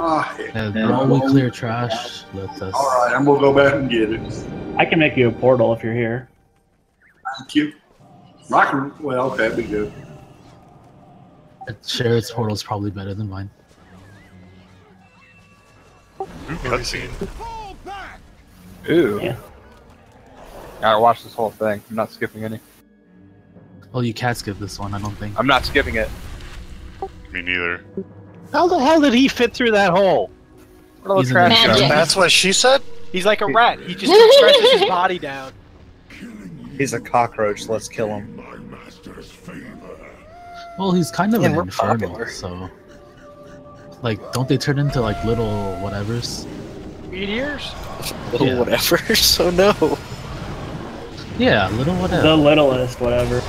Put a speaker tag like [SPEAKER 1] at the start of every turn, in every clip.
[SPEAKER 1] Ah,
[SPEAKER 2] And while we clear trash, let us.
[SPEAKER 1] all right, I'm gonna go back and get it.
[SPEAKER 3] I can make you a portal if you're here.
[SPEAKER 1] Thank you. I well, okay, that'd be good.
[SPEAKER 2] Shared's portal is probably better than mine.
[SPEAKER 4] Ooh, cutscene.
[SPEAKER 5] Ooh.
[SPEAKER 3] Yeah.
[SPEAKER 5] Gotta watch this whole thing. I'm not skipping any.
[SPEAKER 2] Oh, you can't skip this one, I don't think.
[SPEAKER 5] I'm not skipping it.
[SPEAKER 4] Me neither.
[SPEAKER 6] How the hell did he fit through that hole?
[SPEAKER 5] What are the
[SPEAKER 2] He's
[SPEAKER 5] trash
[SPEAKER 7] Magic.
[SPEAKER 8] That's what she said.
[SPEAKER 6] He's like a rat. He just stretches his body down.
[SPEAKER 7] He's a cockroach. Let's kill him.
[SPEAKER 2] Well, he's kind of
[SPEAKER 7] Yeah,
[SPEAKER 2] an
[SPEAKER 7] we're
[SPEAKER 2] infernal,
[SPEAKER 7] popular.
[SPEAKER 2] so. Like, don't they turn into like little whatevers?
[SPEAKER 6] Meteors?
[SPEAKER 7] Little
[SPEAKER 2] Yeah.
[SPEAKER 7] whatever. So oh, no.
[SPEAKER 2] Yeah, little whatever.
[SPEAKER 3] The littlest, whatever.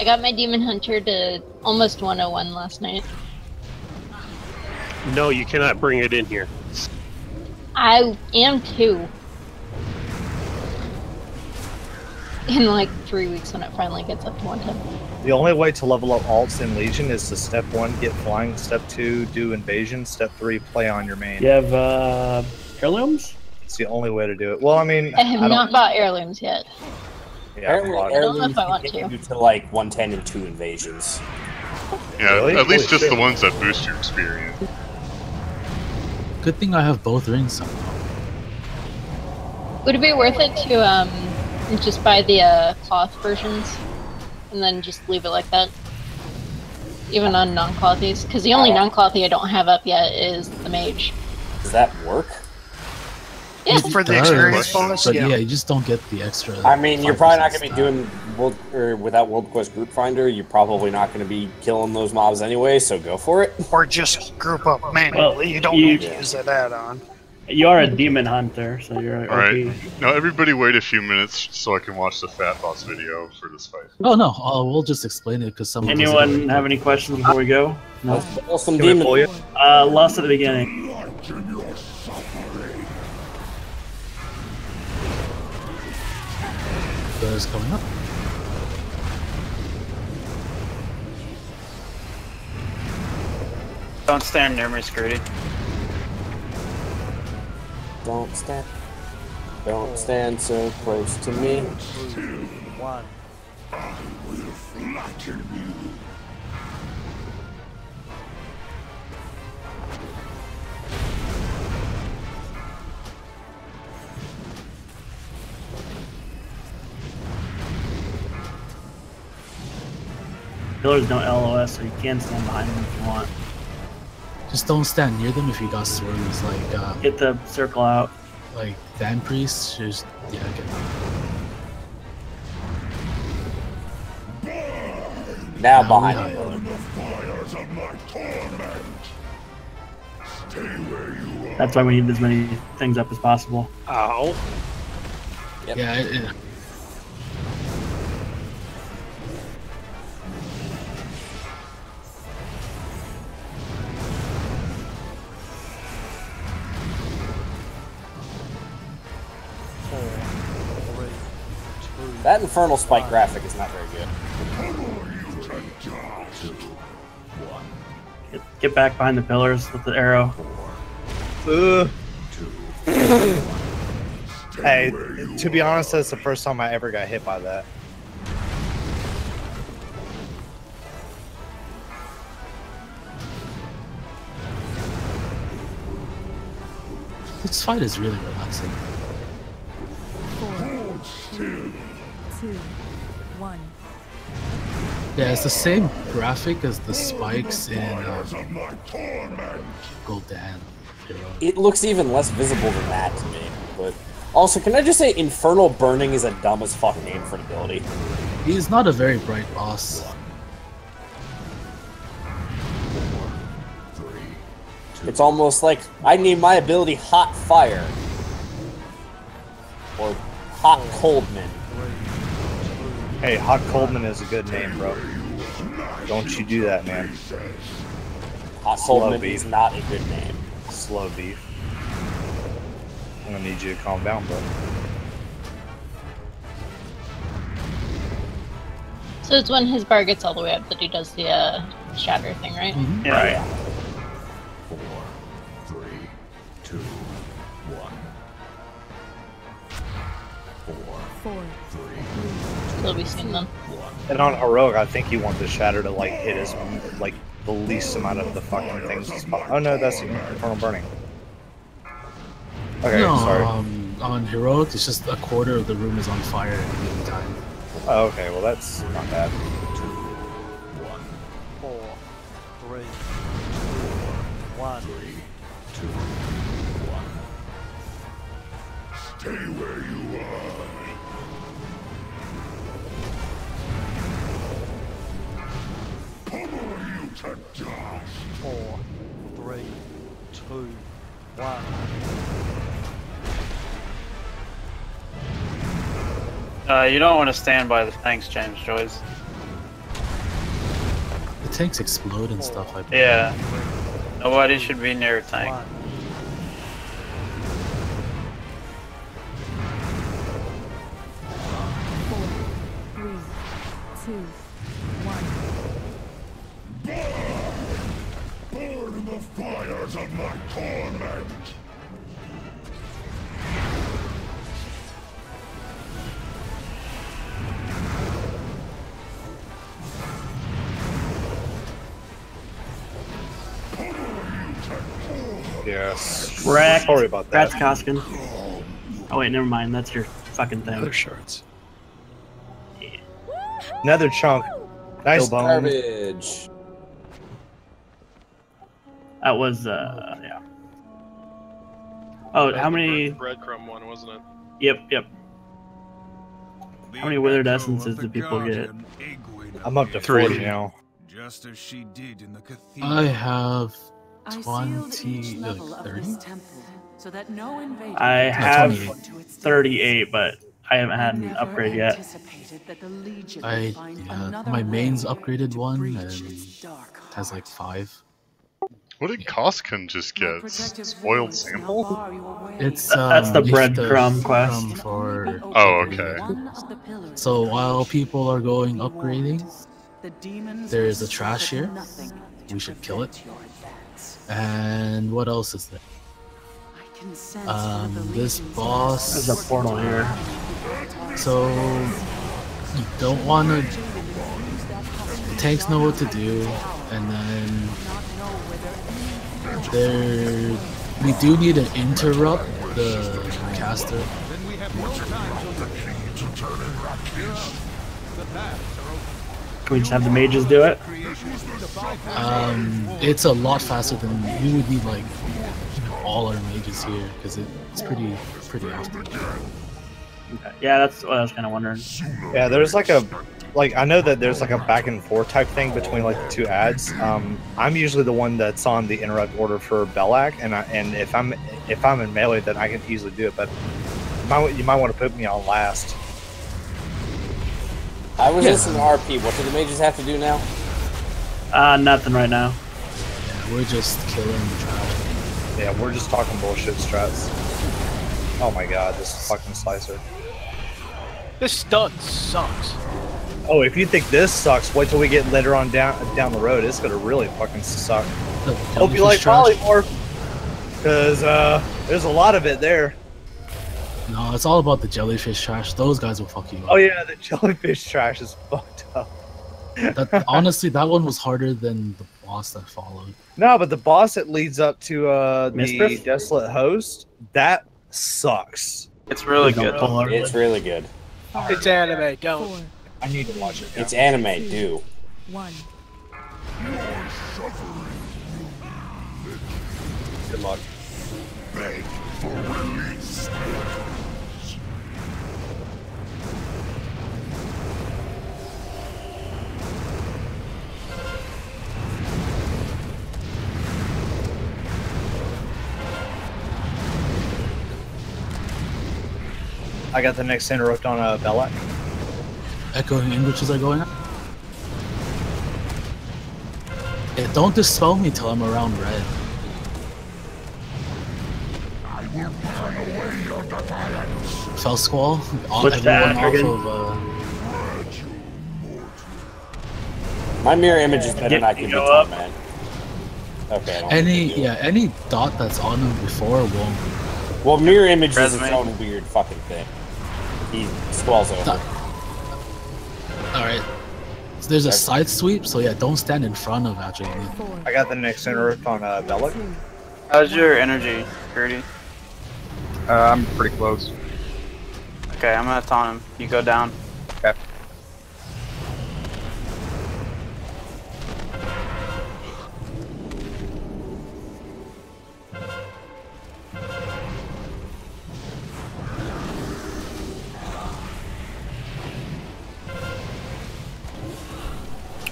[SPEAKER 9] I got my demon hunter to almost 101 last night.
[SPEAKER 10] No, you cannot bring it in here.
[SPEAKER 9] I am too. In like three weeks when it finally gets up to 110.
[SPEAKER 7] The only way to level up alts in Legion is to step one, get flying. Step two, do invasion. Step three, play on your main.
[SPEAKER 3] You have uh, heirlooms?
[SPEAKER 7] It's the only way to do it. Well, I mean,
[SPEAKER 9] I have
[SPEAKER 7] don't-
[SPEAKER 9] not bought heirlooms yet.
[SPEAKER 7] Yeah,
[SPEAKER 11] Apparently,
[SPEAKER 7] well,
[SPEAKER 9] don't know
[SPEAKER 11] heirlooms
[SPEAKER 9] if I want
[SPEAKER 11] can get
[SPEAKER 9] to.
[SPEAKER 11] to like 110 and two invasions.
[SPEAKER 4] Yeah,
[SPEAKER 7] Really?
[SPEAKER 4] at least
[SPEAKER 7] Holy
[SPEAKER 4] just the ones that boost your experience.
[SPEAKER 2] Good thing I have both rings somehow.
[SPEAKER 9] Would it be worth it to um just buy the uh, cloth versions and then just leave it like that? Even on non-clothies? Because the only non-clothy I don't have up yet is the mage.
[SPEAKER 11] Does that work?
[SPEAKER 9] Yeah.
[SPEAKER 8] For the
[SPEAKER 2] Does,
[SPEAKER 8] experience bonus,
[SPEAKER 2] But
[SPEAKER 8] yeah.
[SPEAKER 2] yeah. you just don't get the extra.
[SPEAKER 11] I mean, you're probably not going to be doing world or without World Quest Group Finder. You're probably not going to be killing those mobs anyway. So go for it.
[SPEAKER 8] Or just group up manually.
[SPEAKER 3] Well,
[SPEAKER 8] you don't
[SPEAKER 3] you-
[SPEAKER 8] need to use that add-on.
[SPEAKER 3] You are a demon hunter, so you're
[SPEAKER 4] All right.
[SPEAKER 3] OP.
[SPEAKER 4] Now everybody wait a few minutes so I can watch the Fatboss video for this fight.
[SPEAKER 2] Oh no, uh, we'll just explain it because someone.
[SPEAKER 3] Anyone have any questions before we go? No.
[SPEAKER 11] Let's some demon.
[SPEAKER 3] Uh, lost at the beginning.
[SPEAKER 2] There's coming up.
[SPEAKER 5] Don't stand near me, Scrudy.
[SPEAKER 11] Don't stand. Don't stand so close to me.
[SPEAKER 6] One.
[SPEAKER 3] Pillars don't LOS, so you can stand behind them if you want.
[SPEAKER 2] Just don't stand near them if you got swirlies like uh,
[SPEAKER 3] Get the circle out.
[SPEAKER 2] like Van Priest. Just yeah, get
[SPEAKER 11] Now
[SPEAKER 2] Now
[SPEAKER 11] behind
[SPEAKER 2] we.
[SPEAKER 3] That's why we need as many things up as possible.
[SPEAKER 10] Ow.
[SPEAKER 11] Yep.
[SPEAKER 2] Yeah, it, it-
[SPEAKER 11] That infernal spike graphic is not very good.
[SPEAKER 3] Get, get back behind the pillars with the arrow.
[SPEAKER 7] Ugh. hey, to be honest, that's the first time I ever got hit by that.
[SPEAKER 2] this fight is really relaxing.
[SPEAKER 12] Two, one.
[SPEAKER 2] Yeah, it's the same graphic as the spikes in um, Gul'dan. Hero.
[SPEAKER 11] It looks even less visible than that to me. But also, can I just say, Infernal Burning is a dumb as fuck name for an ability.
[SPEAKER 2] He's not a very bright boss.
[SPEAKER 11] It's almost like I name my ability Hot Fire or Hot Coldman.
[SPEAKER 7] Hey, Hot Coldman is a good name, bro. Don't you do that, man.
[SPEAKER 11] Hot
[SPEAKER 7] Slow
[SPEAKER 11] Coldman
[SPEAKER 7] beef.
[SPEAKER 11] is not a good name.
[SPEAKER 7] Slow beef. I'm gonna need you to calm down, bro.
[SPEAKER 9] So it's when his bar gets all the way up that he does the uh, shatter thing, right?
[SPEAKER 3] Yeah.
[SPEAKER 12] Four.
[SPEAKER 9] Still be seeing them.
[SPEAKER 7] And on heroic, I think you want the shatter to like hit as like the least amount of the fucking things. as po- Oh no, that's infernal burning. Okay,
[SPEAKER 2] no,
[SPEAKER 7] sorry.
[SPEAKER 2] um, on heroic, it's just a quarter of the room is on fire at any given time.
[SPEAKER 7] Oh, okay, well that's not bad.
[SPEAKER 6] Four, three, one. Four, three, two, one.
[SPEAKER 10] Uh, you don't want to stand by the tanks, James Joyce.
[SPEAKER 2] The tanks explode and stuff like that.
[SPEAKER 10] Yeah. Nobody should be near a tank.
[SPEAKER 6] One.
[SPEAKER 7] Yes.
[SPEAKER 3] Wrecked.
[SPEAKER 7] Sorry about that.
[SPEAKER 3] That's Koskin. Oh wait, never mind. That's your fucking thing.
[SPEAKER 1] Other shards.
[SPEAKER 7] Another chunk. Nice bone.
[SPEAKER 11] Garbage.
[SPEAKER 3] That was uh yeah. Oh, how many?
[SPEAKER 13] breadcrumb one, wasn't it?
[SPEAKER 3] Yep, yep. How many withered essences do people get?
[SPEAKER 7] I'm up to
[SPEAKER 2] Three.
[SPEAKER 7] now.
[SPEAKER 14] Just as she did in the cathedral.
[SPEAKER 2] I have
[SPEAKER 12] I
[SPEAKER 2] 20,
[SPEAKER 12] each level
[SPEAKER 2] like
[SPEAKER 12] of
[SPEAKER 2] 30?
[SPEAKER 12] this temple so that no invader
[SPEAKER 3] I have
[SPEAKER 2] twenty-eight.
[SPEAKER 12] to its
[SPEAKER 3] 38, but I haven't had an upgrade yet.
[SPEAKER 12] that the
[SPEAKER 2] I
[SPEAKER 12] find
[SPEAKER 2] yeah, my main's
[SPEAKER 12] way
[SPEAKER 2] upgraded one and has like five.
[SPEAKER 4] What did Koskun just
[SPEAKER 12] My
[SPEAKER 4] get?
[SPEAKER 12] protective
[SPEAKER 4] Spoiled sample?
[SPEAKER 12] bar your way.
[SPEAKER 2] It's
[SPEAKER 3] Th- that's
[SPEAKER 2] um,
[SPEAKER 3] the
[SPEAKER 2] you have
[SPEAKER 3] breadcrumb quest.
[SPEAKER 2] for.
[SPEAKER 4] Oh, okay.
[SPEAKER 12] One of the pillars
[SPEAKER 2] So while people are going upgrading,
[SPEAKER 12] warned. The demons
[SPEAKER 2] there is a trash here. We should kill it.
[SPEAKER 12] prevent your advance.
[SPEAKER 2] And what else is there?
[SPEAKER 12] I can sense
[SPEAKER 2] Um, this boss-
[SPEAKER 3] There's a portal here.
[SPEAKER 2] So you don't want to. The tanks know what to do, and then there we do need to interrupt the caster.
[SPEAKER 3] Can we just have the mages do it?
[SPEAKER 2] Um, it's a lot faster than we would need like all our mages here because it's pretty pretty often.
[SPEAKER 3] Yeah, that's what I was kind of wondering.
[SPEAKER 7] Yeah, there's like a like I know that there's like a back and forth type thing between like the two ads. Um, I'm usually the one that's on the interrupt order for Belac, and I, and if I'm if I'm in melee, then I can easily do it. But you might, you might want to put me on last.
[SPEAKER 11] I was listening to RP. What do the mages have to do now?
[SPEAKER 3] Uh, nothing right now.
[SPEAKER 2] Yeah, we're just killing the trash.
[SPEAKER 7] Yeah, we're just talking bullshit strats. Oh my god, this fucking slicer.
[SPEAKER 6] This stun sucks.
[SPEAKER 7] Oh, if you think this sucks, wait till we get later on down down the road. It's gonna really fucking suck.
[SPEAKER 2] The
[SPEAKER 7] Hope you like
[SPEAKER 2] jellyfish trash.
[SPEAKER 7] polymorph, because uh, there's a lot of it there.
[SPEAKER 2] No, it's all about the jellyfish trash. Those guys will fuck you up.
[SPEAKER 7] Oh yeah, the jellyfish trash is fucked up.
[SPEAKER 2] That, honestly, that one was harder than the boss that followed.
[SPEAKER 7] No, but the boss that leads up to uh, the desolate host that sucks.
[SPEAKER 10] It's really good.
[SPEAKER 11] It's really good.
[SPEAKER 6] It's anime, don't.
[SPEAKER 12] Four,
[SPEAKER 7] I need to watch it.
[SPEAKER 11] It's anime, do.
[SPEAKER 12] one.
[SPEAKER 7] Good luck. Beg for release. I got the next center interrupt on a uh, Belac.
[SPEAKER 2] Echoing Anguishes are going up. Yeah, don't dispel me till I'm around red. Fel Squall. All,
[SPEAKER 3] What's that,
[SPEAKER 2] everyone off
[SPEAKER 3] Dragon?
[SPEAKER 2] of uh,
[SPEAKER 11] My mirror image is better
[SPEAKER 3] Get-
[SPEAKER 11] than I can be
[SPEAKER 3] up.
[SPEAKER 11] man. Okay.
[SPEAKER 2] Any
[SPEAKER 11] think I do.
[SPEAKER 2] yeah any dot that's on him before won't.
[SPEAKER 11] Well, mirror image is its own weird fucking thing. He squalls over.
[SPEAKER 2] All right. So there's a side sweep, so yeah, don't stand in front of actually.
[SPEAKER 7] I got the next interrupt on uh, Belac.
[SPEAKER 10] How's your energy, Gertie?
[SPEAKER 5] Uh, I'm pretty close.
[SPEAKER 10] Okay, I'm gonna taunt him. You go down.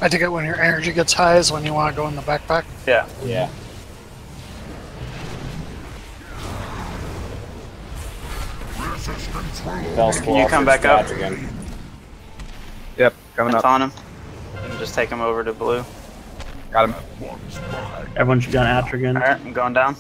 [SPEAKER 8] I think it when your energy gets high is when you want to go in the backpack.
[SPEAKER 10] Yeah.
[SPEAKER 11] Yeah. Bell
[SPEAKER 10] Can you come back up?
[SPEAKER 11] Again.
[SPEAKER 5] Yep, coming
[SPEAKER 10] And
[SPEAKER 5] up.
[SPEAKER 10] taunt him. And just take him over to blue.
[SPEAKER 5] Got him.
[SPEAKER 3] Everyone should go on Atrigan.
[SPEAKER 10] Alright, I'm going down.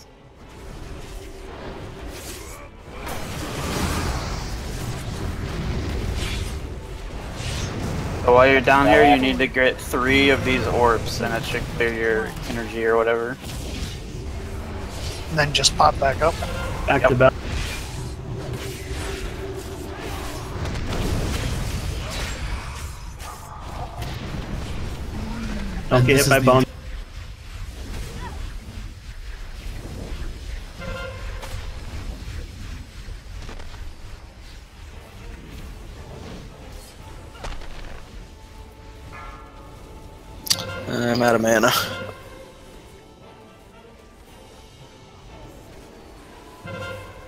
[SPEAKER 10] So while you're down here, you need to get three of these orbs, and it should clear your energy or whatever.
[SPEAKER 8] And then just pop back up.
[SPEAKER 3] Back to Bell. Don't get hit by
[SPEAKER 2] is
[SPEAKER 6] I'm out of mana.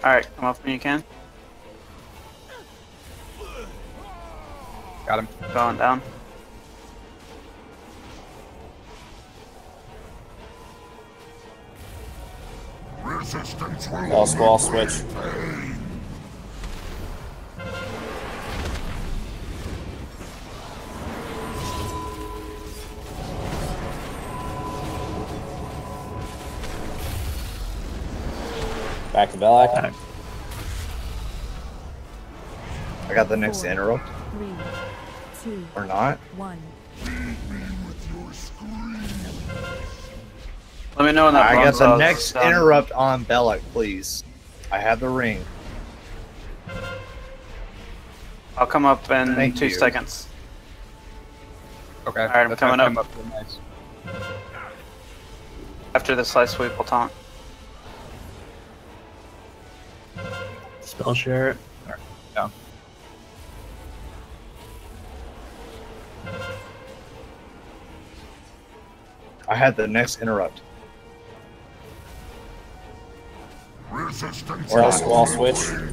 [SPEAKER 10] Alright, come up when you can.
[SPEAKER 5] Got him.
[SPEAKER 10] Going down.
[SPEAKER 11] Bell squall switch. Back to Belac.
[SPEAKER 7] I got the next interrupt.
[SPEAKER 12] Three, two,
[SPEAKER 7] Or not.
[SPEAKER 12] one.
[SPEAKER 10] Let me know when that
[SPEAKER 7] I got the
[SPEAKER 10] out.
[SPEAKER 7] next
[SPEAKER 10] Done.
[SPEAKER 7] interrupt on Belac, please. I have the ring.
[SPEAKER 10] I'll come up in
[SPEAKER 7] Thank
[SPEAKER 10] two
[SPEAKER 7] you.
[SPEAKER 10] seconds.
[SPEAKER 5] Okay.
[SPEAKER 10] Alright, I'm coming
[SPEAKER 5] gonna
[SPEAKER 10] up. After the slice sweep, we'll taunt.
[SPEAKER 3] Spell share it.
[SPEAKER 5] Down.
[SPEAKER 7] I had the next interrupt.
[SPEAKER 11] Resistance Or else squall switch.
[SPEAKER 12] Four,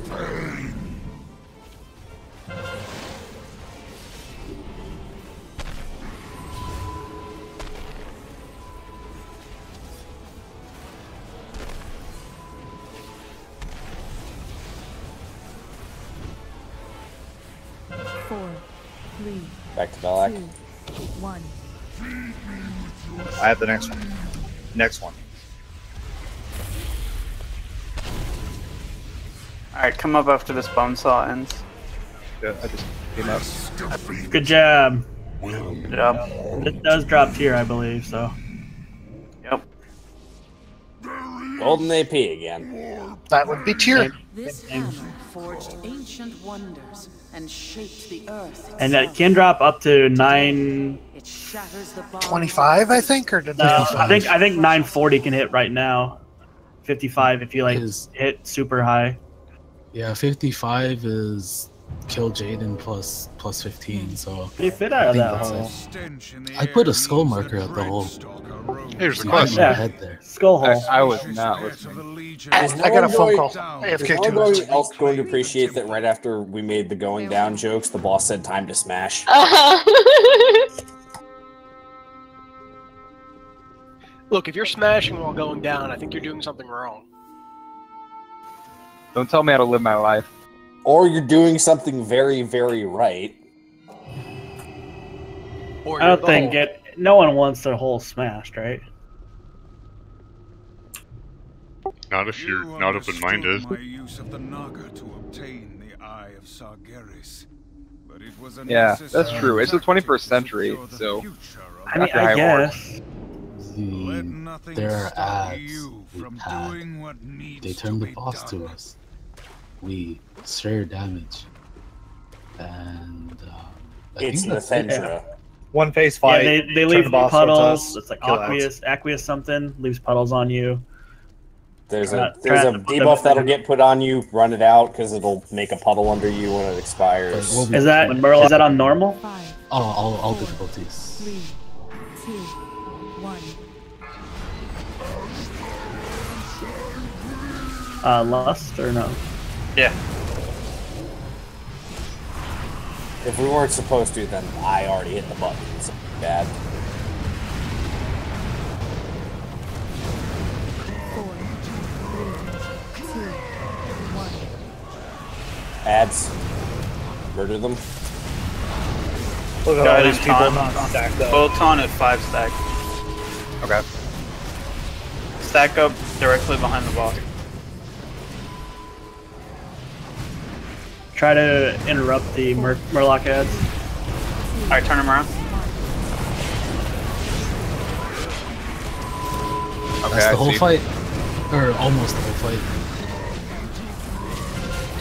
[SPEAKER 11] Back to
[SPEAKER 12] Belac. one.
[SPEAKER 7] I have the next one. Next one.
[SPEAKER 10] Alright, come up after this bone saw ends.
[SPEAKER 5] Good. I just came up.
[SPEAKER 3] Good job.
[SPEAKER 10] Good job.
[SPEAKER 3] It does drop tier, I believe, so.
[SPEAKER 10] Yep.
[SPEAKER 11] Golden AP again.
[SPEAKER 8] That would be tier.
[SPEAKER 12] This hammer forged ancient wonders and shaped the earth.
[SPEAKER 3] And that can drop up to nine.
[SPEAKER 12] It shatters the
[SPEAKER 8] 25, I think, or did
[SPEAKER 3] No. I think I think 940 can hit right now. 55 if you like
[SPEAKER 2] Is
[SPEAKER 3] hit super high.
[SPEAKER 2] yeah, 55 is Kil'jaeden plus plus 15. So
[SPEAKER 3] You fit out of that hole.
[SPEAKER 2] it.
[SPEAKER 14] Stench in the
[SPEAKER 2] I put a skull marker at the hole.
[SPEAKER 4] Here's the question.
[SPEAKER 3] Yeah.
[SPEAKER 2] head there.
[SPEAKER 3] Skull hole.
[SPEAKER 5] I was not listening.
[SPEAKER 14] of the Legion.
[SPEAKER 11] Is
[SPEAKER 8] I got a phone call.
[SPEAKER 11] Is
[SPEAKER 8] AFK
[SPEAKER 11] no
[SPEAKER 8] two
[SPEAKER 11] one else going to appreciate that right after we made the going down jokes, the boss said time to smash?
[SPEAKER 6] Look, if you're smashing while going down, I think you're doing something wrong.
[SPEAKER 5] Don't tell me how to live my life.
[SPEAKER 11] Or you're doing something very, very right.
[SPEAKER 6] Or
[SPEAKER 3] I don't think
[SPEAKER 6] hole.
[SPEAKER 3] it. No one wants their hole smashed, right?
[SPEAKER 4] Not if you're
[SPEAKER 14] You
[SPEAKER 4] not open-minded.
[SPEAKER 14] My use of the Naga to obtain the Eye of Sargeras. But it was a
[SPEAKER 5] Yeah, that's true. It's the 21st century,
[SPEAKER 14] the
[SPEAKER 5] so.
[SPEAKER 3] I mean, I guess.
[SPEAKER 14] Let
[SPEAKER 2] The,
[SPEAKER 14] nothing
[SPEAKER 2] there are ads
[SPEAKER 14] you from
[SPEAKER 2] had.
[SPEAKER 14] doing what needs
[SPEAKER 2] They turned the
[SPEAKER 14] be
[SPEAKER 2] boss to us. We share damage. And um,
[SPEAKER 11] It's
[SPEAKER 2] think that's it.
[SPEAKER 11] Nefendra.
[SPEAKER 7] One face
[SPEAKER 3] Yeah,
[SPEAKER 7] fight.
[SPEAKER 3] they, they leave
[SPEAKER 7] the
[SPEAKER 3] puddles.
[SPEAKER 7] us,
[SPEAKER 3] It's like aqueous, aqueous something leaves puddles on you.
[SPEAKER 11] There's a
[SPEAKER 3] not-
[SPEAKER 11] there's a debuff that'll get put on you. Run it out because it'll make a puddle under you when it expires.
[SPEAKER 2] We'll be-
[SPEAKER 3] Is that is that on normal?
[SPEAKER 12] Five,
[SPEAKER 2] Oh, all, all difficulties.
[SPEAKER 12] three, two, one.
[SPEAKER 3] Uh, lust or no?
[SPEAKER 10] Yeah.
[SPEAKER 11] If we weren't supposed to, then I already hit the button. So bad.
[SPEAKER 12] Four, three, two, one.
[SPEAKER 11] Ads. Murder them.
[SPEAKER 7] Look at all these people
[SPEAKER 10] taunt.
[SPEAKER 7] not stacked up.
[SPEAKER 10] Photon at 5 stack.
[SPEAKER 5] Okay.
[SPEAKER 10] Stack up directly behind the boss.
[SPEAKER 3] Try to interrupt the Mur- Murloc ads.
[SPEAKER 10] Alright, turn him around.
[SPEAKER 5] Okay,
[SPEAKER 2] That's
[SPEAKER 5] I
[SPEAKER 2] the whole
[SPEAKER 5] see.
[SPEAKER 2] fight. Or almost the whole fight.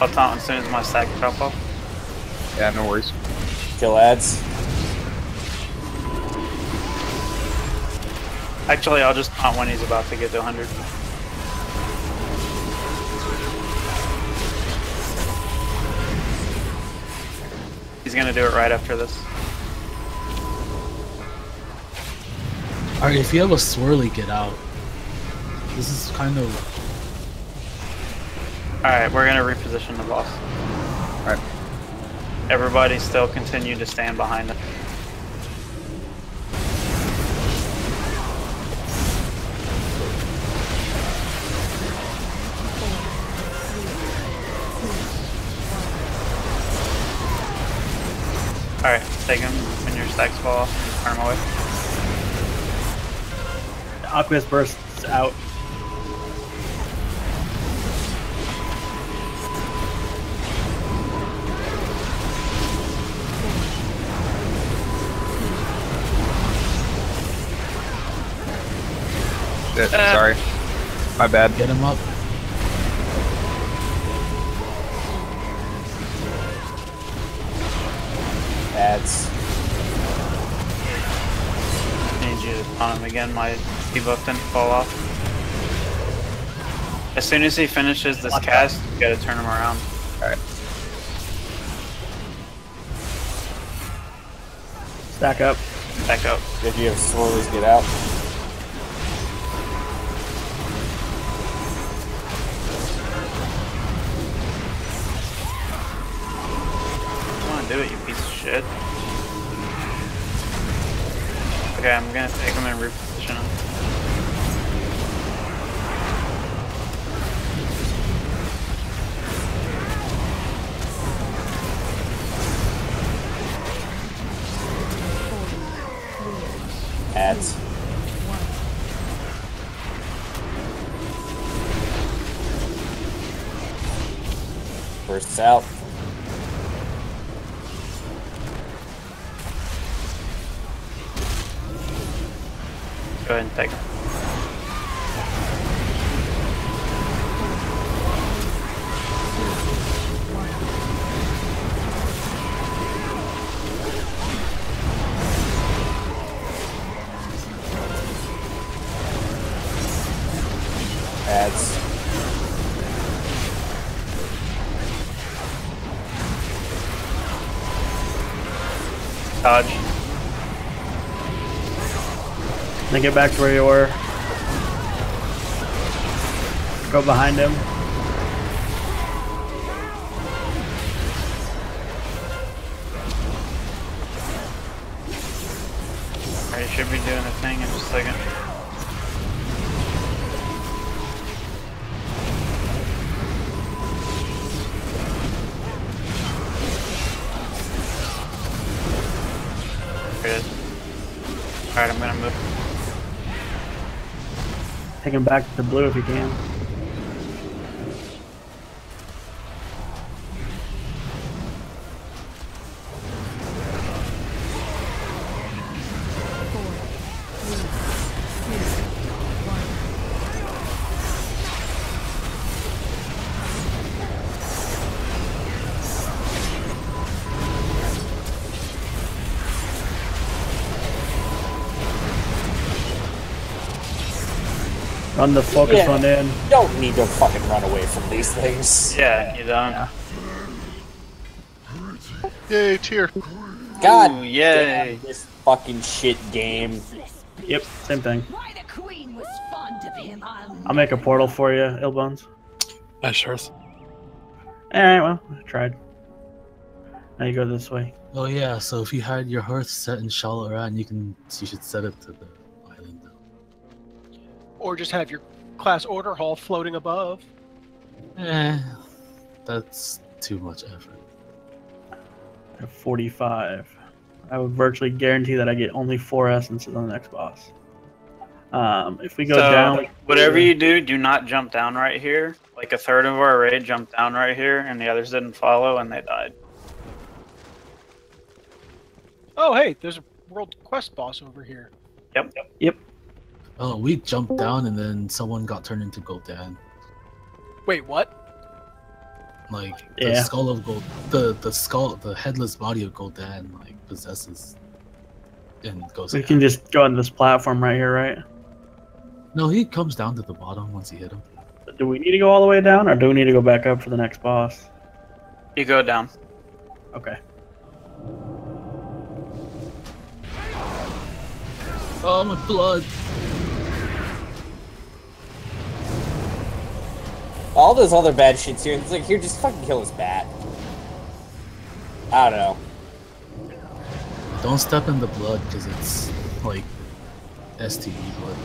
[SPEAKER 10] I'll taunt as soon as my stack drop off.
[SPEAKER 5] Yeah, no worries.
[SPEAKER 11] Kill ads.
[SPEAKER 10] Actually, I'll just taunt when he's about to get to 100. He's gonna do it right after this.
[SPEAKER 2] Alright, if you have a swirly, get out. This is kind of.
[SPEAKER 10] Alright, we're gonna reposition the boss.
[SPEAKER 5] Alright.
[SPEAKER 10] Everybody still continue to stand behind him. When fall off and turn him away.
[SPEAKER 3] Aqueous bursts out.
[SPEAKER 5] Shit, sorry. My bad.
[SPEAKER 2] Get him up.
[SPEAKER 10] Again. My debuff didn't fall off. As soon as he finishes this cast, you gotta turn him around.
[SPEAKER 5] Alright.
[SPEAKER 3] Stack up.
[SPEAKER 10] Stack up.
[SPEAKER 11] If you have swirlies, get out.
[SPEAKER 3] Get back to where you were. Go behind him. Him back to blue if you can. Run the focus
[SPEAKER 11] Yeah.
[SPEAKER 3] one in.
[SPEAKER 11] Don't need to fucking run away from these things.
[SPEAKER 10] Yeah, you don't.
[SPEAKER 4] Yay, tier.
[SPEAKER 11] God
[SPEAKER 10] Ooh, yay.
[SPEAKER 11] damn this fucking shit game.
[SPEAKER 3] Yep, same thing. I'll make a portal for you, Ilbones.
[SPEAKER 13] Nice earth.
[SPEAKER 3] Alright, well, I tried. Now you go this way.
[SPEAKER 2] Oh yeah, so if you had your hearth set in Shal'Aran, you can you should set it to the island.
[SPEAKER 6] Or just have your class order hall floating above.
[SPEAKER 2] Eh, that's too much effort.
[SPEAKER 3] I have 45. I would virtually guarantee that I get only four essences on the next boss. Um, if we go
[SPEAKER 10] so,
[SPEAKER 3] down,
[SPEAKER 10] whatever you do, do not jump down right here. Like a third of our raid jumped down right here, and the others didn't follow, and they died.
[SPEAKER 6] Oh, hey, there's a world quest boss over here.
[SPEAKER 10] Yep.
[SPEAKER 3] Yep.
[SPEAKER 2] Oh, we jumped down and then someone got turned into Gul'dan.
[SPEAKER 6] Wait, what?
[SPEAKER 2] Like the
[SPEAKER 3] Yeah.
[SPEAKER 2] skull of Gold, the the skull, the headless body of Gul'dan, like possesses and goes.
[SPEAKER 3] we can just go on this platform right here, right?
[SPEAKER 2] No, he comes down to the bottom once you hit him.
[SPEAKER 3] Do we need to go all the way down, or do we need to go back up for the next boss?
[SPEAKER 10] You go down.
[SPEAKER 3] Okay.
[SPEAKER 2] Oh my blood!
[SPEAKER 11] All those other bad shits here, it's like, here, just fucking kill this bat. I don't know.
[SPEAKER 2] Don't step in the blood because it's like STD blood.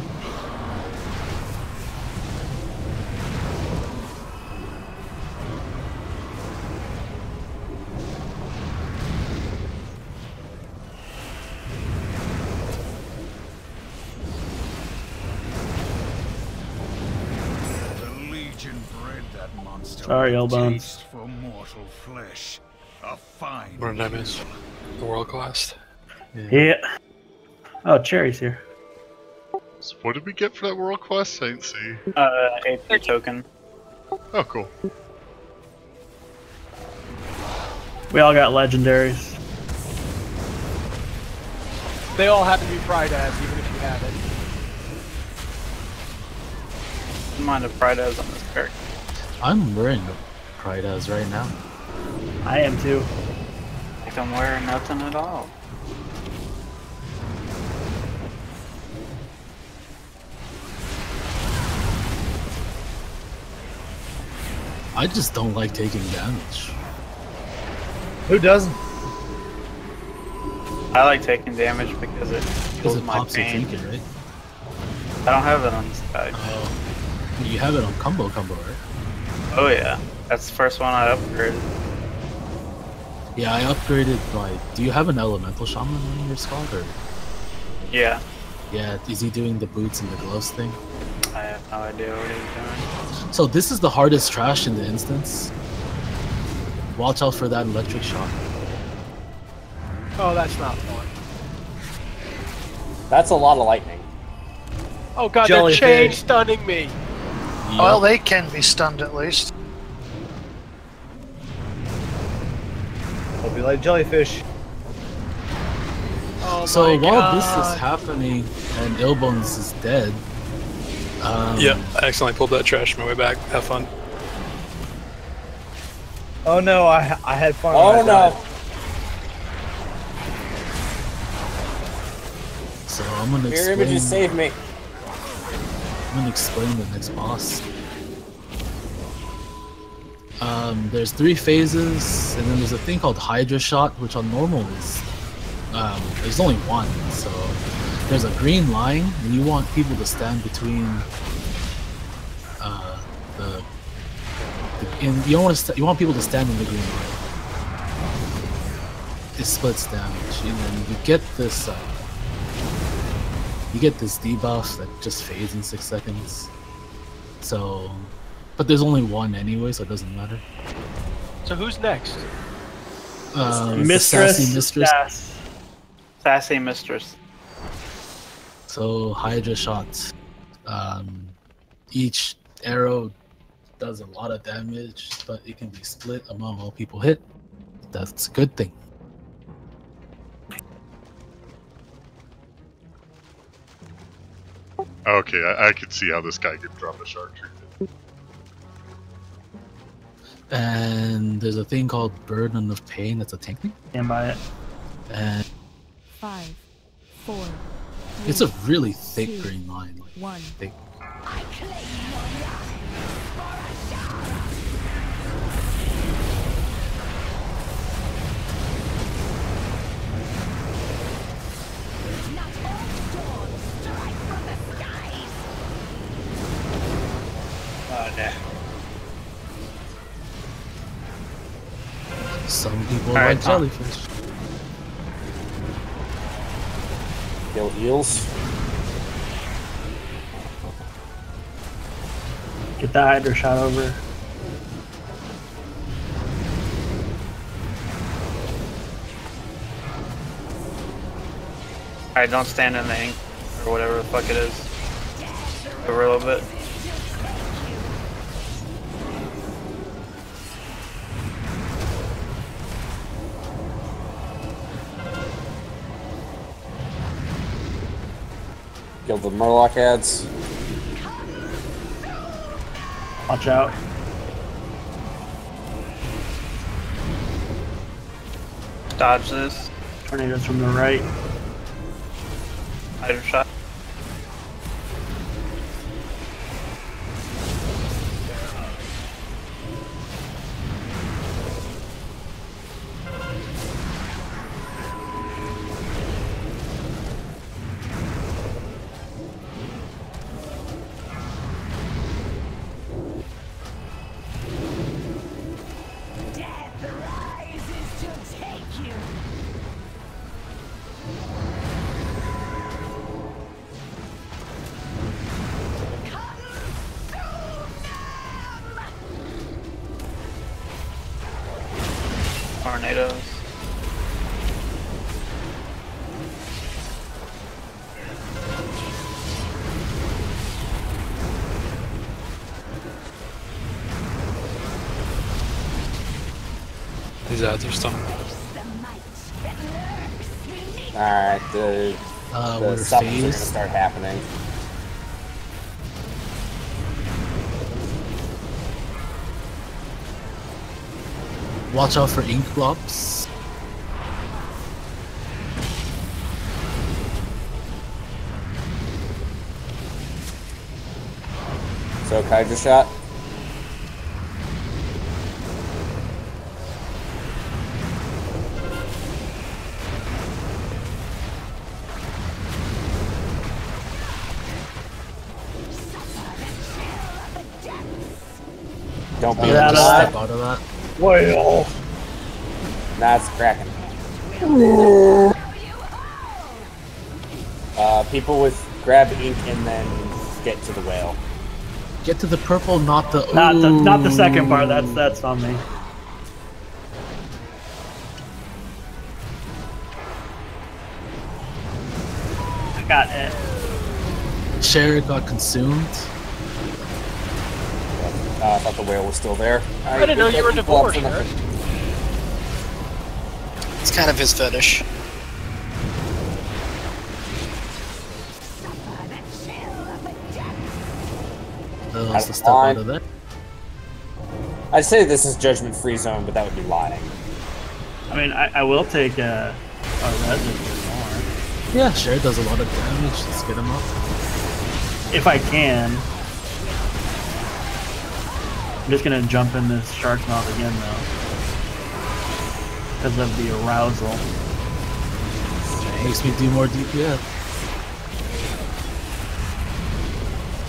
[SPEAKER 3] Sorry,
[SPEAKER 14] with
[SPEAKER 3] Elbones.
[SPEAKER 14] taste for mortal flesh. A fine.
[SPEAKER 13] What did I miss? The world class.
[SPEAKER 3] Yeah. Oh, Cherry's here.
[SPEAKER 4] So what did we get for that world quest? I didn't see.
[SPEAKER 10] Uh, AP token.
[SPEAKER 4] Oh, cool.
[SPEAKER 3] We all got legendaries.
[SPEAKER 6] They all happen to be Prydaz, even if you have it.
[SPEAKER 10] Don't mind if Prydaz on this character.
[SPEAKER 2] I'm wearing a Prydaz right now.
[SPEAKER 3] I am too.
[SPEAKER 10] Like I'm wearing nothing at all.
[SPEAKER 2] I just don't like taking damage.
[SPEAKER 7] Who doesn't?
[SPEAKER 10] I like taking damage because it
[SPEAKER 2] Because
[SPEAKER 10] kills
[SPEAKER 2] it
[SPEAKER 10] my
[SPEAKER 2] pops your
[SPEAKER 10] pain.
[SPEAKER 2] trinket, right?
[SPEAKER 10] I don't have it on this guy.
[SPEAKER 2] Oh, you have it on combo combo, right?
[SPEAKER 10] Oh yeah, that's the first one I upgraded.
[SPEAKER 2] Yeah, I upgraded my. Do you have an elemental shaman in your squad, or
[SPEAKER 10] Yeah,
[SPEAKER 2] yeah, is he doing the boots and the gloves thing?
[SPEAKER 10] I have no idea what he's doing.
[SPEAKER 2] So this is the hardest trash in the instance. Watch out for that electric shock.
[SPEAKER 6] Oh, that's not fun.
[SPEAKER 11] That's a lot of lightning.
[SPEAKER 6] Oh god,
[SPEAKER 8] Jellyfish.
[SPEAKER 6] they're chain stunning me.
[SPEAKER 8] Well, they can be stunned at least.
[SPEAKER 7] It'll be like jellyfish.
[SPEAKER 6] Oh
[SPEAKER 2] so
[SPEAKER 6] my
[SPEAKER 2] while this is happening and Ilbones is dead, um,
[SPEAKER 13] yeah, I accidentally pulled that trash on my way back. Have fun.
[SPEAKER 7] Oh no, I I had fun.
[SPEAKER 11] Oh no.
[SPEAKER 7] died.
[SPEAKER 2] So I'm gonna
[SPEAKER 11] Mirror
[SPEAKER 2] explain.
[SPEAKER 11] images save me.
[SPEAKER 2] Gonna explain the next boss. Um, there's three phases, and then there's a thing called Hydra Shot, which on normal is um, there's only one. So there's a green line, and you want people to stand between uh, the, the and you want to you want people to stand in the green line. It splits damage, and then you get this. Uh, you get this debuff that just fades in six seconds. So, but there's only one anyway, so it doesn't matter.
[SPEAKER 6] So who's next?
[SPEAKER 2] Um, the
[SPEAKER 3] Mistress.
[SPEAKER 2] sassy mistress.
[SPEAKER 3] Sass.
[SPEAKER 10] Sassy mistress.
[SPEAKER 2] So Hydra shot. Um, each arrow does a lot of damage, but it can be split among all people hit. That's a good thing.
[SPEAKER 4] Okay, I, I could see how this guy could drop a shark trinket.
[SPEAKER 2] And there's a thing called Burden of Pain. That's a tank thing.
[SPEAKER 3] Stand by it.
[SPEAKER 2] And
[SPEAKER 15] Five, four,
[SPEAKER 2] it's a really thick
[SPEAKER 15] two,
[SPEAKER 2] green line. Like,
[SPEAKER 15] one.
[SPEAKER 2] thick.
[SPEAKER 7] No.
[SPEAKER 2] Some people
[SPEAKER 11] All right,
[SPEAKER 2] like
[SPEAKER 11] Tom.
[SPEAKER 2] jellyfish.
[SPEAKER 11] Kill eels.
[SPEAKER 3] Get the Hydra shot over.
[SPEAKER 10] Alright, don't stand in the ink or whatever the fuck it is. Over a little bit.
[SPEAKER 11] Kill the Murloc ads.
[SPEAKER 3] Watch out.
[SPEAKER 10] Dodge this.
[SPEAKER 3] Tornadoes from the right.
[SPEAKER 10] Hydra shot.
[SPEAKER 13] These ads are stunning.
[SPEAKER 11] Alright, the,
[SPEAKER 2] Uh,
[SPEAKER 11] the
[SPEAKER 2] we're
[SPEAKER 11] supplements are gonna start happening.
[SPEAKER 2] Watch out for ink blobs.
[SPEAKER 11] So Hydra shot. Don't be
[SPEAKER 3] out of
[SPEAKER 2] just
[SPEAKER 3] that.
[SPEAKER 2] step out of that.
[SPEAKER 11] Whale. That's cracking. Uh, people with grab ink and then get to the whale.
[SPEAKER 2] Get to the purple, not the.
[SPEAKER 3] Not the not the second part. That's that's on me. I got it.
[SPEAKER 2] Sherry got consumed.
[SPEAKER 11] Uh, I thought the whale was still there.
[SPEAKER 6] I didn't know you were divorced,
[SPEAKER 8] It's kind of his fetish.
[SPEAKER 2] Uh,
[SPEAKER 11] That's
[SPEAKER 2] so step out
[SPEAKER 11] fine.
[SPEAKER 2] of that.
[SPEAKER 11] I'd say this is judgment free zone, but that would be lying.
[SPEAKER 3] I mean, I, I will take a, a res if
[SPEAKER 2] Yeah, Sherry does a lot of damage. Let's get him up.
[SPEAKER 3] If I can. I'm just gonna jump in this shark's mouth again though. Because of the arousal.
[SPEAKER 2] Makes me do more DPS.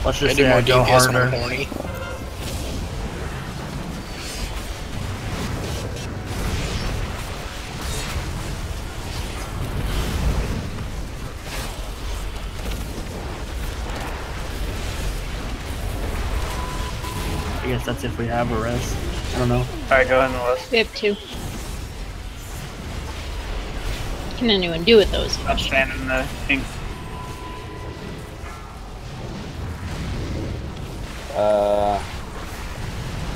[SPEAKER 3] Let's
[SPEAKER 8] I
[SPEAKER 3] just
[SPEAKER 8] do more
[SPEAKER 3] I go
[SPEAKER 8] DPS when I'm
[SPEAKER 3] harder.
[SPEAKER 8] horny.
[SPEAKER 3] I if we have a res. I don't know.
[SPEAKER 10] Alright, go ahead and list.
[SPEAKER 9] We have two. What can anyone do with those?
[SPEAKER 10] I'm standing in the ink.
[SPEAKER 11] Uh,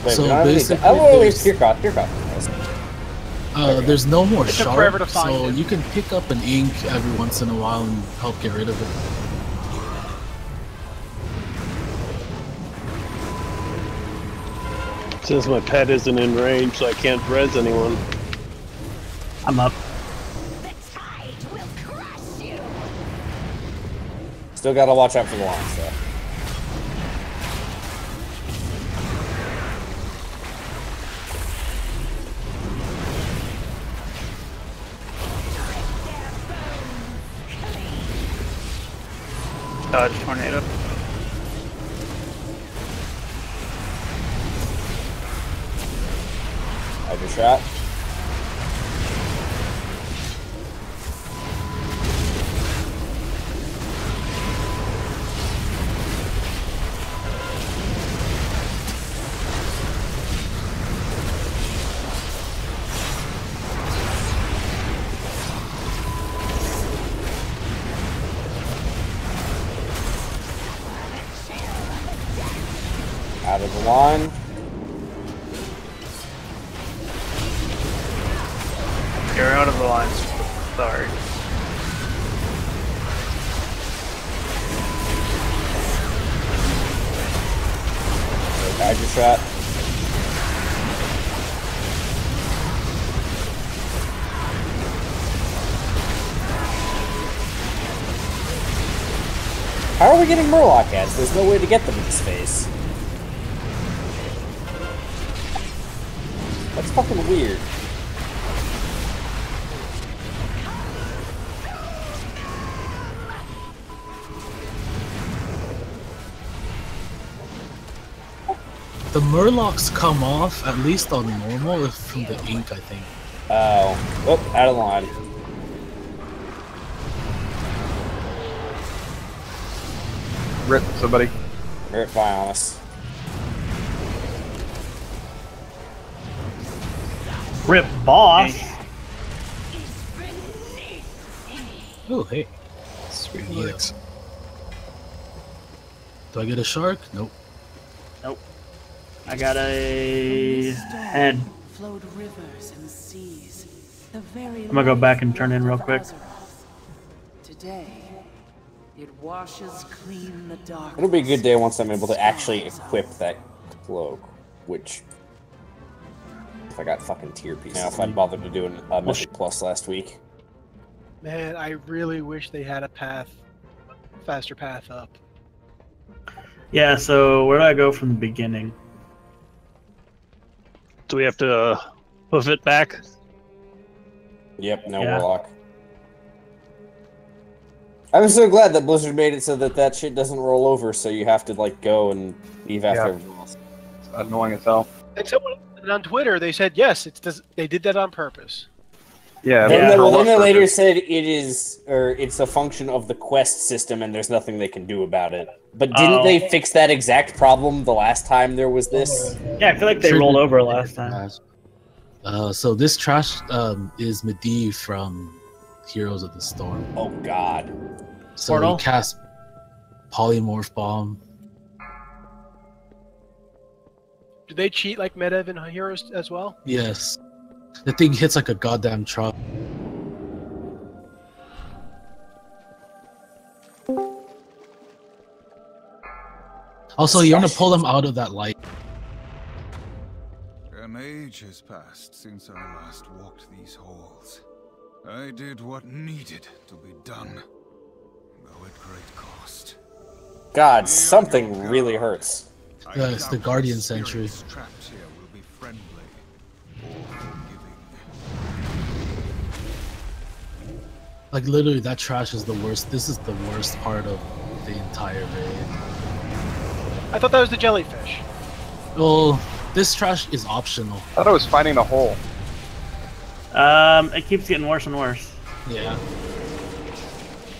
[SPEAKER 11] wait,
[SPEAKER 2] So
[SPEAKER 11] we don't have any-
[SPEAKER 2] basically
[SPEAKER 11] oh, wait, wait,
[SPEAKER 2] there's-
[SPEAKER 11] Kirkoth, Kirkoth.
[SPEAKER 2] Uh, there's no more
[SPEAKER 6] It took
[SPEAKER 2] sharp,
[SPEAKER 6] forever to find
[SPEAKER 2] so
[SPEAKER 6] it.
[SPEAKER 2] you can pick up an ink every once in a while and help get rid of it.
[SPEAKER 16] Since my pet isn't in range, so I can't res anyone.
[SPEAKER 3] I'm up.
[SPEAKER 11] Still gotta watch out for the lines, though. Getting Murloc heads? There's no way to get them in space. That's fucking weird.
[SPEAKER 2] The Murlocs come off at least on normal if from the ink, I think.
[SPEAKER 11] Oh. Whoop, out of line.
[SPEAKER 5] Rip somebody.
[SPEAKER 11] Rip Bionis.
[SPEAKER 3] Rip boss.
[SPEAKER 2] Oh, hey.
[SPEAKER 13] Sweet
[SPEAKER 2] Yeah.
[SPEAKER 13] legs.
[SPEAKER 2] Do I get a shark? Nope.
[SPEAKER 3] Nope. I got a head.
[SPEAKER 12] Flowed rivers and seas. The very
[SPEAKER 3] I'm gonna go back and turn in real quick.
[SPEAKER 12] Today, it washes clean the dark.
[SPEAKER 11] It'll be a good day once I'm able to actually equip that cloak, which. If I got fucking tier pieces. Now, if I'd bothered to do an- a Mythic Plus last week.
[SPEAKER 6] Man, I really wish they had a path, faster path up.
[SPEAKER 3] Yeah, so where do I go from the beginning?
[SPEAKER 16] Do we have to uh, hoof it back?
[SPEAKER 11] Yep, no
[SPEAKER 3] Yeah.
[SPEAKER 11] Warlock. I'm so glad that Blizzard made it so that that shit doesn't roll over, so you have to like go and leave after.
[SPEAKER 5] Yeah.
[SPEAKER 11] everyone else.
[SPEAKER 5] It's annoying as hell.
[SPEAKER 6] And someone on Twitter they said yes, it's does, they did that on purpose.
[SPEAKER 5] Yeah.
[SPEAKER 11] Then,
[SPEAKER 5] but
[SPEAKER 11] well, then they later said it is, or it's a function of the quest system, and there's nothing they can do about it. But didn't
[SPEAKER 3] Oh.
[SPEAKER 11] they fix that exact problem the last time there was this?
[SPEAKER 3] Yeah, I feel like they rolled over last time.
[SPEAKER 2] Uh, so this trash um, is Medivh from Heroes of the Storm.
[SPEAKER 11] Oh God!
[SPEAKER 2] So
[SPEAKER 3] Portal?
[SPEAKER 2] he cast Polymorph Bomb.
[SPEAKER 6] Do they cheat like Medivh and Heroes as well?
[SPEAKER 2] Yes. The thing hits like a goddamn truck. Also, you want to pull them out of that light.
[SPEAKER 14] An age has passed since I last walked these halls. I did what needed to be done, though at great cost.
[SPEAKER 11] God, something really hurts.
[SPEAKER 2] Yeah, it's the Guardian Sentry.
[SPEAKER 14] Trapped here will be friendly or forgiving.
[SPEAKER 2] Like literally, that trash is the worst. This is the worst part of the entire raid.
[SPEAKER 6] I thought that was the jellyfish.
[SPEAKER 2] Well, this trash is optional.
[SPEAKER 5] I thought I was finding the hole.
[SPEAKER 3] Um, it keeps getting worse and worse.
[SPEAKER 2] Yeah.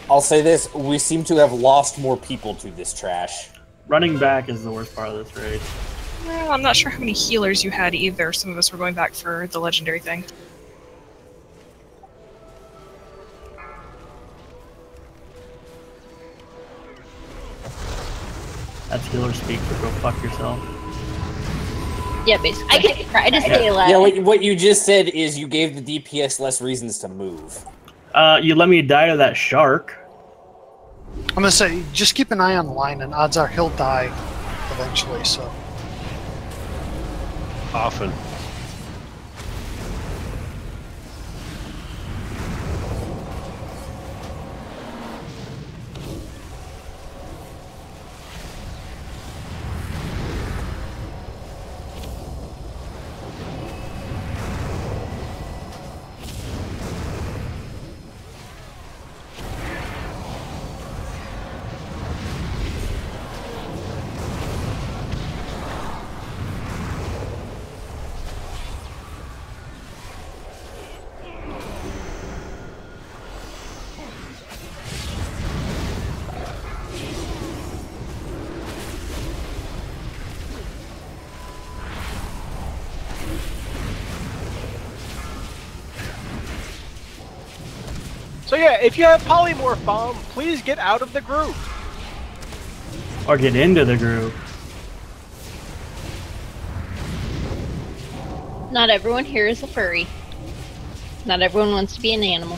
[SPEAKER 11] I'll say this: we seem to have lost more people to this trash.
[SPEAKER 3] Running back is the worst part of this raid.
[SPEAKER 17] Well, I'm not sure how many healers you had either. Some of us were going back for the legendary thing.
[SPEAKER 3] That's healer speak for go fuck yourself.
[SPEAKER 9] Yeah, basically. I can try to stay alive.
[SPEAKER 11] Yeah, what, what you just said is you gave the DPS less reasons to move.
[SPEAKER 3] Uh, you let me die to that shark.
[SPEAKER 8] I'm gonna say, just keep an eye on the line, and odds are he'll die eventually. So
[SPEAKER 16] often.
[SPEAKER 6] If you have polymorph bomb, please get out of the group.
[SPEAKER 3] Or get into the group.
[SPEAKER 9] Not everyone here is a furry. Not everyone wants to be an animal.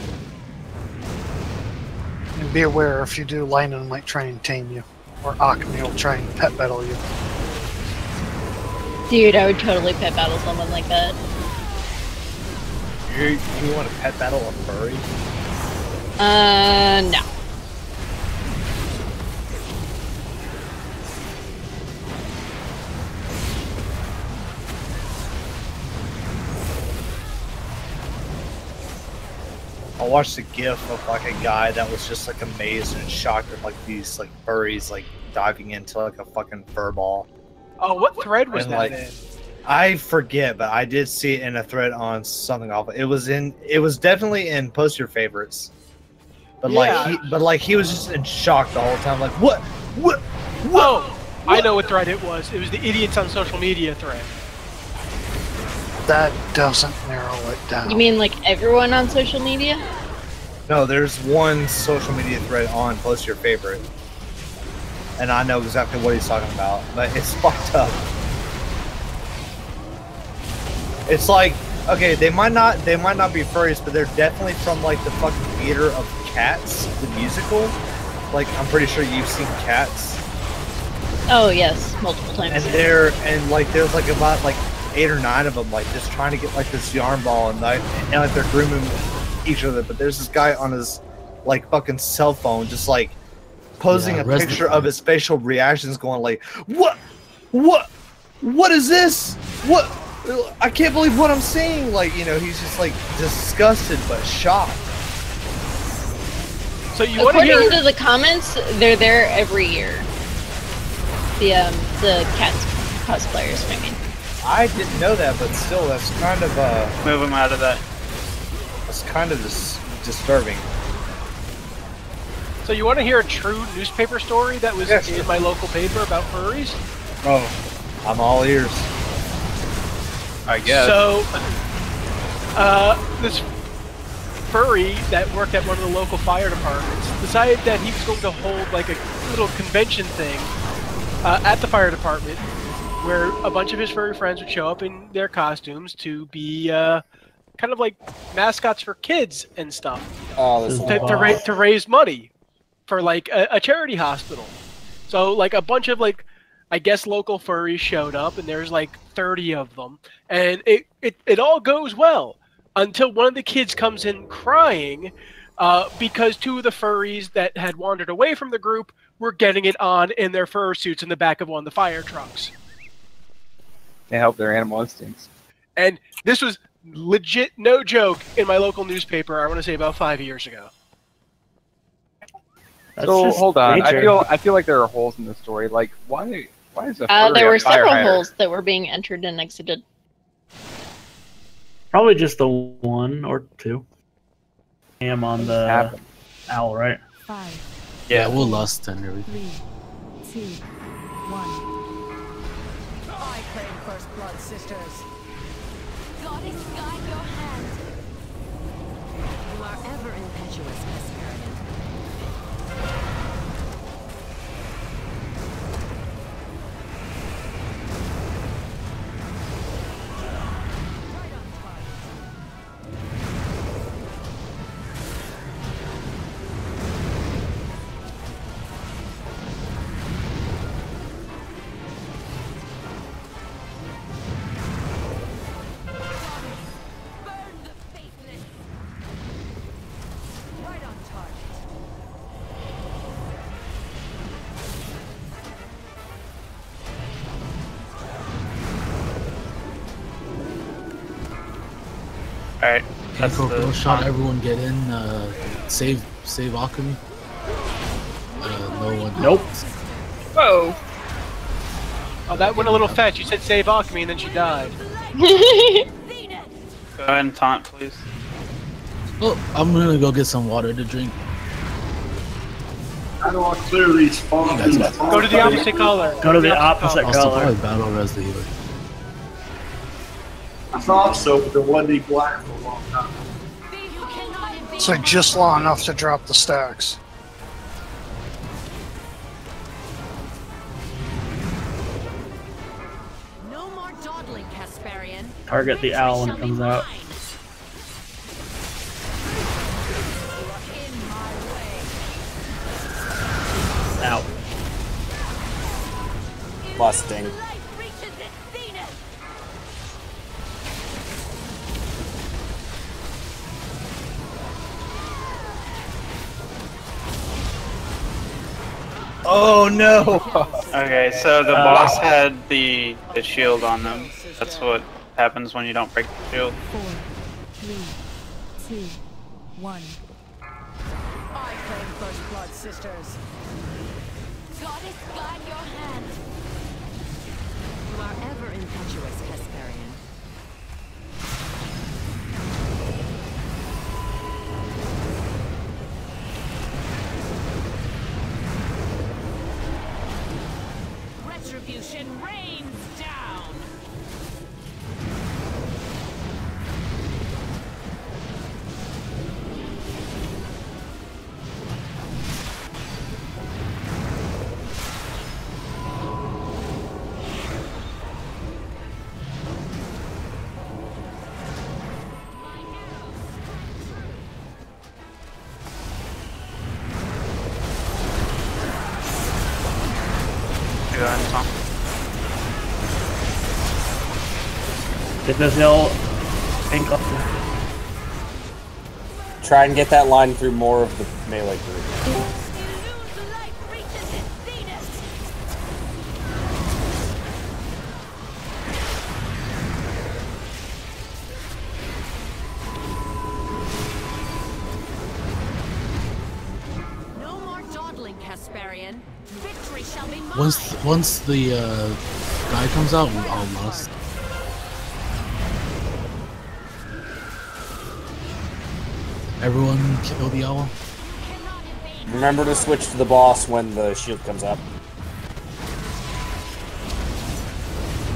[SPEAKER 8] And be aware if you do, Linen might try and tame you. Or Acme will try and pet battle you.
[SPEAKER 9] Dude, I would totally pet battle someone like that.
[SPEAKER 7] You, you want to pet battle a furry?
[SPEAKER 9] Uh, no.
[SPEAKER 7] I watched a gif of like a guy that was just like amazed and shocked at like these like furries like diving into like a fucking fur ball.
[SPEAKER 6] Oh, what thread was
[SPEAKER 7] And,
[SPEAKER 6] that
[SPEAKER 7] like,
[SPEAKER 6] in?
[SPEAKER 7] I forget, but I did see it in a thread on Something Awful. It was in. It was definitely in post your favorites. But
[SPEAKER 6] Yeah.
[SPEAKER 7] like, he, but like he was just in shock the whole time. Like, what? What?
[SPEAKER 6] Whoa! Oh, I know what thread it was. It was the idiots on social media thread.
[SPEAKER 8] That doesn't narrow it down.
[SPEAKER 9] You mean like everyone on social media?
[SPEAKER 7] No, there's one social media thread on post your favorite, and I know exactly what he's talking about. But it's fucked up. It's like okay, they might not they might not be furries, but they're definitely from like the fucking theater of Cats, the musical. Like I'm pretty sure you've seen Cats,
[SPEAKER 9] Oh yes, multiple times.
[SPEAKER 7] and they're and like there's like about like eight or nine of them like just trying to get like this yarn ball and like and like they're grooming each other. But there's this guy on his like fucking cell phone just like posing
[SPEAKER 2] Yeah,
[SPEAKER 7] a picture of his facial reactions, going like, "What? What? What is this? What? I can't believe what I'm seeing!" Like you know, he's just like disgusted but shocked.
[SPEAKER 6] So you want to
[SPEAKER 9] According
[SPEAKER 6] hear?
[SPEAKER 9] to the comments, they're there every year. The um the cats cosplayers. I mean,
[SPEAKER 7] I didn't know that, but still, that's kind of uh,
[SPEAKER 10] Move him out of that.
[SPEAKER 7] that's kind of dis- disturbing.
[SPEAKER 6] So you want to hear a true newspaper story that was
[SPEAKER 7] Yes,
[SPEAKER 6] in my local paper about furries?
[SPEAKER 7] Oh, I'm all ears.
[SPEAKER 5] I guess.
[SPEAKER 6] So, uh, this furry that worked at one of the local fire departments decided that he was going to hold like a little convention thing uh, at the fire department where a bunch of his furry friends would show up in their costumes to be uh, kind of like mascots for kids and stuff.
[SPEAKER 11] Oh, this
[SPEAKER 6] to, to, ra- to raise money for like a, a charity hospital. So like a bunch of like I guess local furries showed up and there's like 30 of them. And it it, it all goes well until one of the kids comes in crying uh, because two of the furries that had wandered away from the group were getting it on in their fur suits in the back of one of the fire trucks.
[SPEAKER 5] They help their animal instincts.
[SPEAKER 6] And this was legit no joke in my local newspaper I want to say about 5 years ago.
[SPEAKER 3] That's
[SPEAKER 5] so hold on. I feel I feel like there are holes in the story. Like why why is a
[SPEAKER 9] uh, there were
[SPEAKER 5] fire
[SPEAKER 9] several
[SPEAKER 5] hider?
[SPEAKER 9] holes that were being entered and exited.
[SPEAKER 3] Probably just the one or two. I Am on the
[SPEAKER 5] happened?
[SPEAKER 3] owl, right?
[SPEAKER 15] Five,
[SPEAKER 2] Yeah, we'll lust and everything.
[SPEAKER 15] three, two, one.
[SPEAKER 12] I claim first blood, sisters.
[SPEAKER 10] Alright. That's
[SPEAKER 2] Echo
[SPEAKER 10] the
[SPEAKER 2] Girl shot. Everyone get in. Uh, save, save Akumi. Uh, no one.
[SPEAKER 3] Nope.
[SPEAKER 17] Whoa.
[SPEAKER 6] Oh, that went a little fetch. You said save Alchemy and then she died.
[SPEAKER 10] Go ahead and taunt, please.
[SPEAKER 2] Oh, I'm gonna go get some water to drink.
[SPEAKER 1] How do I clear these spawns?
[SPEAKER 6] Go to the opposite color.
[SPEAKER 3] Go to the opposite
[SPEAKER 2] I'll still
[SPEAKER 3] color.
[SPEAKER 2] probably battle res the healer.
[SPEAKER 1] I thought so, but there wasn't any black for a long time.
[SPEAKER 8] So just long enough to drop the stacks.
[SPEAKER 15] No more dawdling, Kasparian.
[SPEAKER 3] Target the owl when it comes out. Out.
[SPEAKER 11] Busting.
[SPEAKER 7] Oh no!
[SPEAKER 10] Okay, so the
[SPEAKER 7] Uh,
[SPEAKER 10] boss had the, the shield on them. That's what happens when you don't break the shield.
[SPEAKER 15] Four, three, two, one. I claim first blood, sisters. Goddess, guide your hand. You are ever impetuous, Retribution rains
[SPEAKER 3] Get this hill. Pink up.
[SPEAKER 11] Try and get that line through more of the melee group.
[SPEAKER 15] No more dawdling, Kasparian. Victory shall be mine.
[SPEAKER 2] Once, once the uh, guy comes out, we all lost. Everyone kill the owl.
[SPEAKER 11] Remember to switch to the boss when the shield comes up.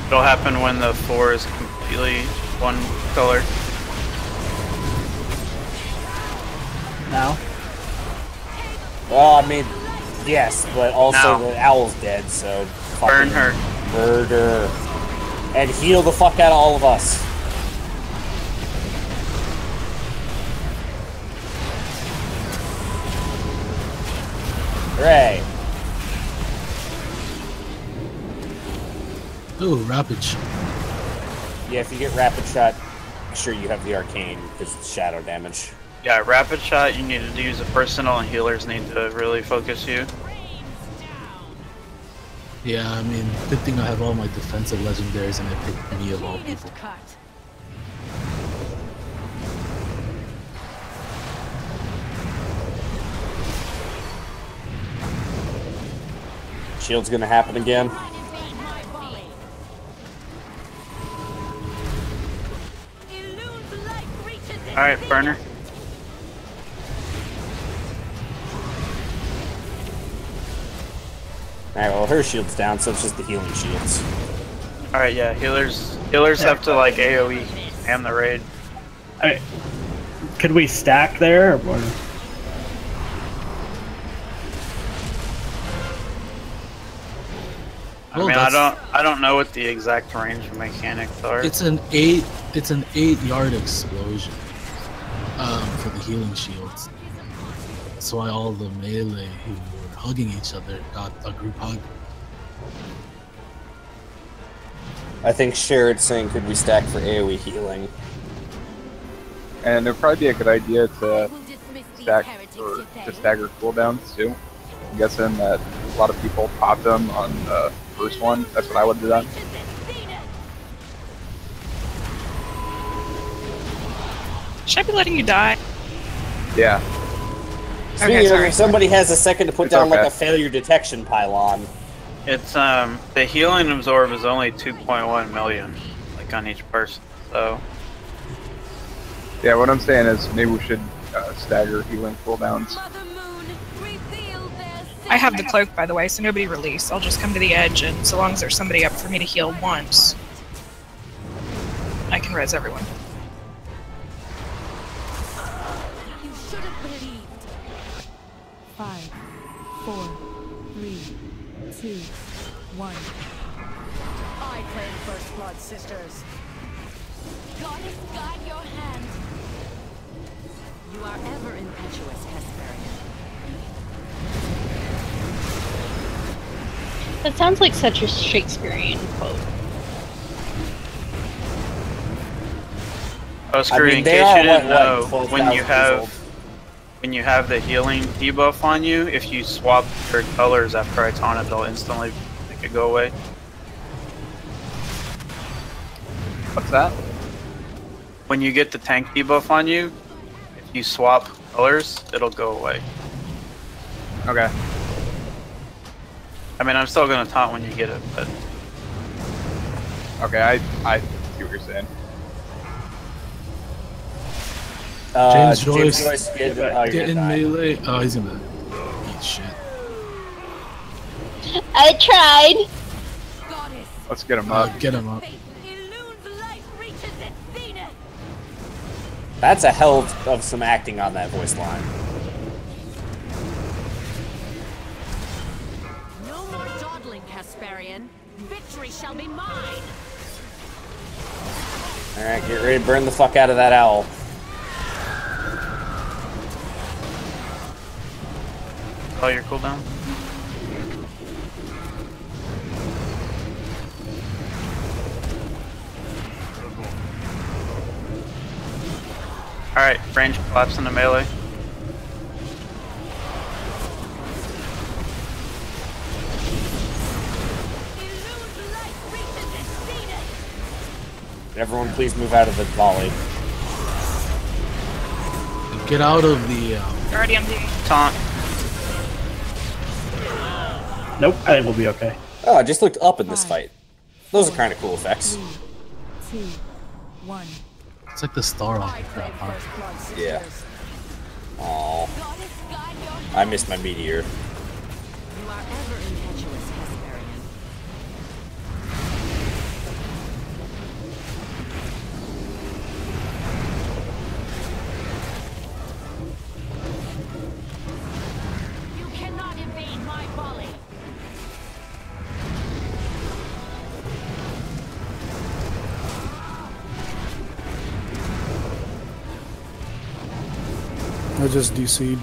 [SPEAKER 10] It'll happen when the four is completely one color.
[SPEAKER 3] Now?
[SPEAKER 11] Well, I mean, yes, but also
[SPEAKER 10] No.
[SPEAKER 11] the owl's dead, so
[SPEAKER 10] Burn
[SPEAKER 11] fucking
[SPEAKER 10] her.
[SPEAKER 11] Murder. And heal the fuck out of all of us.
[SPEAKER 2] Ooh, rapid shot.
[SPEAKER 11] Yeah, if you get rapid shot, make sure you have the arcane because it's shadow damage.
[SPEAKER 10] Yeah, rapid shot, you need to use a personal, and healers need to really focus you.
[SPEAKER 2] Yeah, I mean, good thing I have all my defensive legendaries and I picked me of all people.
[SPEAKER 11] Shield's gonna happen again.
[SPEAKER 10] Alright, burner.
[SPEAKER 11] Alright, well her shield's down, so it's just the healing shields.
[SPEAKER 10] Alright, yeah, healers healers have to like AoE and the raid.
[SPEAKER 3] I could we stack there? Or...
[SPEAKER 10] I
[SPEAKER 2] Well,
[SPEAKER 10] mean, I don't I don't know what the exact range mechanics are.
[SPEAKER 2] It's an eight. It's an eight-yard explosion um, for the healing shields. That's why all the melee who were hugging each other got a group hug.
[SPEAKER 11] I think Sharon's saying could we stack for AoE healing?
[SPEAKER 5] And it'd probably be a good idea to stack or to stagger cooldowns too. I'm guessing that a lot of people pop them on the first one. That's what I would have done.
[SPEAKER 17] Should I be letting you die?
[SPEAKER 5] Yeah.
[SPEAKER 11] Speaking
[SPEAKER 17] Okay, sorry.
[SPEAKER 11] if somebody has a second to put
[SPEAKER 5] It's
[SPEAKER 11] down like a failure detection pylon.
[SPEAKER 10] It's um the healing absorb is only 2.1 million, like on each person. So
[SPEAKER 5] Yeah, what I'm saying is maybe we should uh, stagger healing cooldowns.
[SPEAKER 17] I have the cloak, by the way, so nobody release. I'll just come to the edge, and so long as there's somebody up for me to heal once, I can res everyone.
[SPEAKER 12] Five, four, three, two, one.
[SPEAKER 15] I claim first blood, sisters. Goddess, guide your hand. You are ever impetuous, Hesperian.
[SPEAKER 9] That sounds like such a Shakespearean quote.
[SPEAKER 10] Oh, screw
[SPEAKER 11] I mean,
[SPEAKER 10] in case you didn't
[SPEAKER 11] what, like,
[SPEAKER 10] know,
[SPEAKER 11] 12,000
[SPEAKER 10] when you have
[SPEAKER 11] old.
[SPEAKER 10] When you have the healing debuff on you, if you swap your colors after I taunt it, they'll instantly make it go away.
[SPEAKER 5] What's that?
[SPEAKER 10] When you get the tank debuff on you, if you swap colors, it'll go away.
[SPEAKER 5] Okay.
[SPEAKER 10] I mean, I'm still gonna taunt when you get it, but
[SPEAKER 5] Okay, I I
[SPEAKER 11] Uh,
[SPEAKER 2] James
[SPEAKER 11] James
[SPEAKER 2] Joyce,
[SPEAKER 11] Joyce, get,
[SPEAKER 2] Get in
[SPEAKER 11] gonna die.
[SPEAKER 2] melee. Oh, he's gonna eat shit.
[SPEAKER 9] I tried.
[SPEAKER 5] Let's get him
[SPEAKER 2] Uh,
[SPEAKER 5] up.
[SPEAKER 2] get him up.
[SPEAKER 11] That's a hell of- of some acting on that voice line.
[SPEAKER 15] No more dawdling, Kasparian. Victory shall be mine.
[SPEAKER 11] Alright, get ready to burn the fuck out of that owl.
[SPEAKER 10] Oh, your cooldown. Alright, range collapse into melee.
[SPEAKER 11] Everyone, please move out of the volley.
[SPEAKER 2] Get out of the. Um,
[SPEAKER 17] Already MD.
[SPEAKER 10] Taunt.
[SPEAKER 3] Nope, I think we'll be okay.
[SPEAKER 11] Oh, I just looked up in this fight. Those are kind of cool effects.
[SPEAKER 12] Two, one.
[SPEAKER 2] it's like the star on the crap, huh?
[SPEAKER 11] Yeah. Aww. I missed my meteor.
[SPEAKER 18] Just DC'd.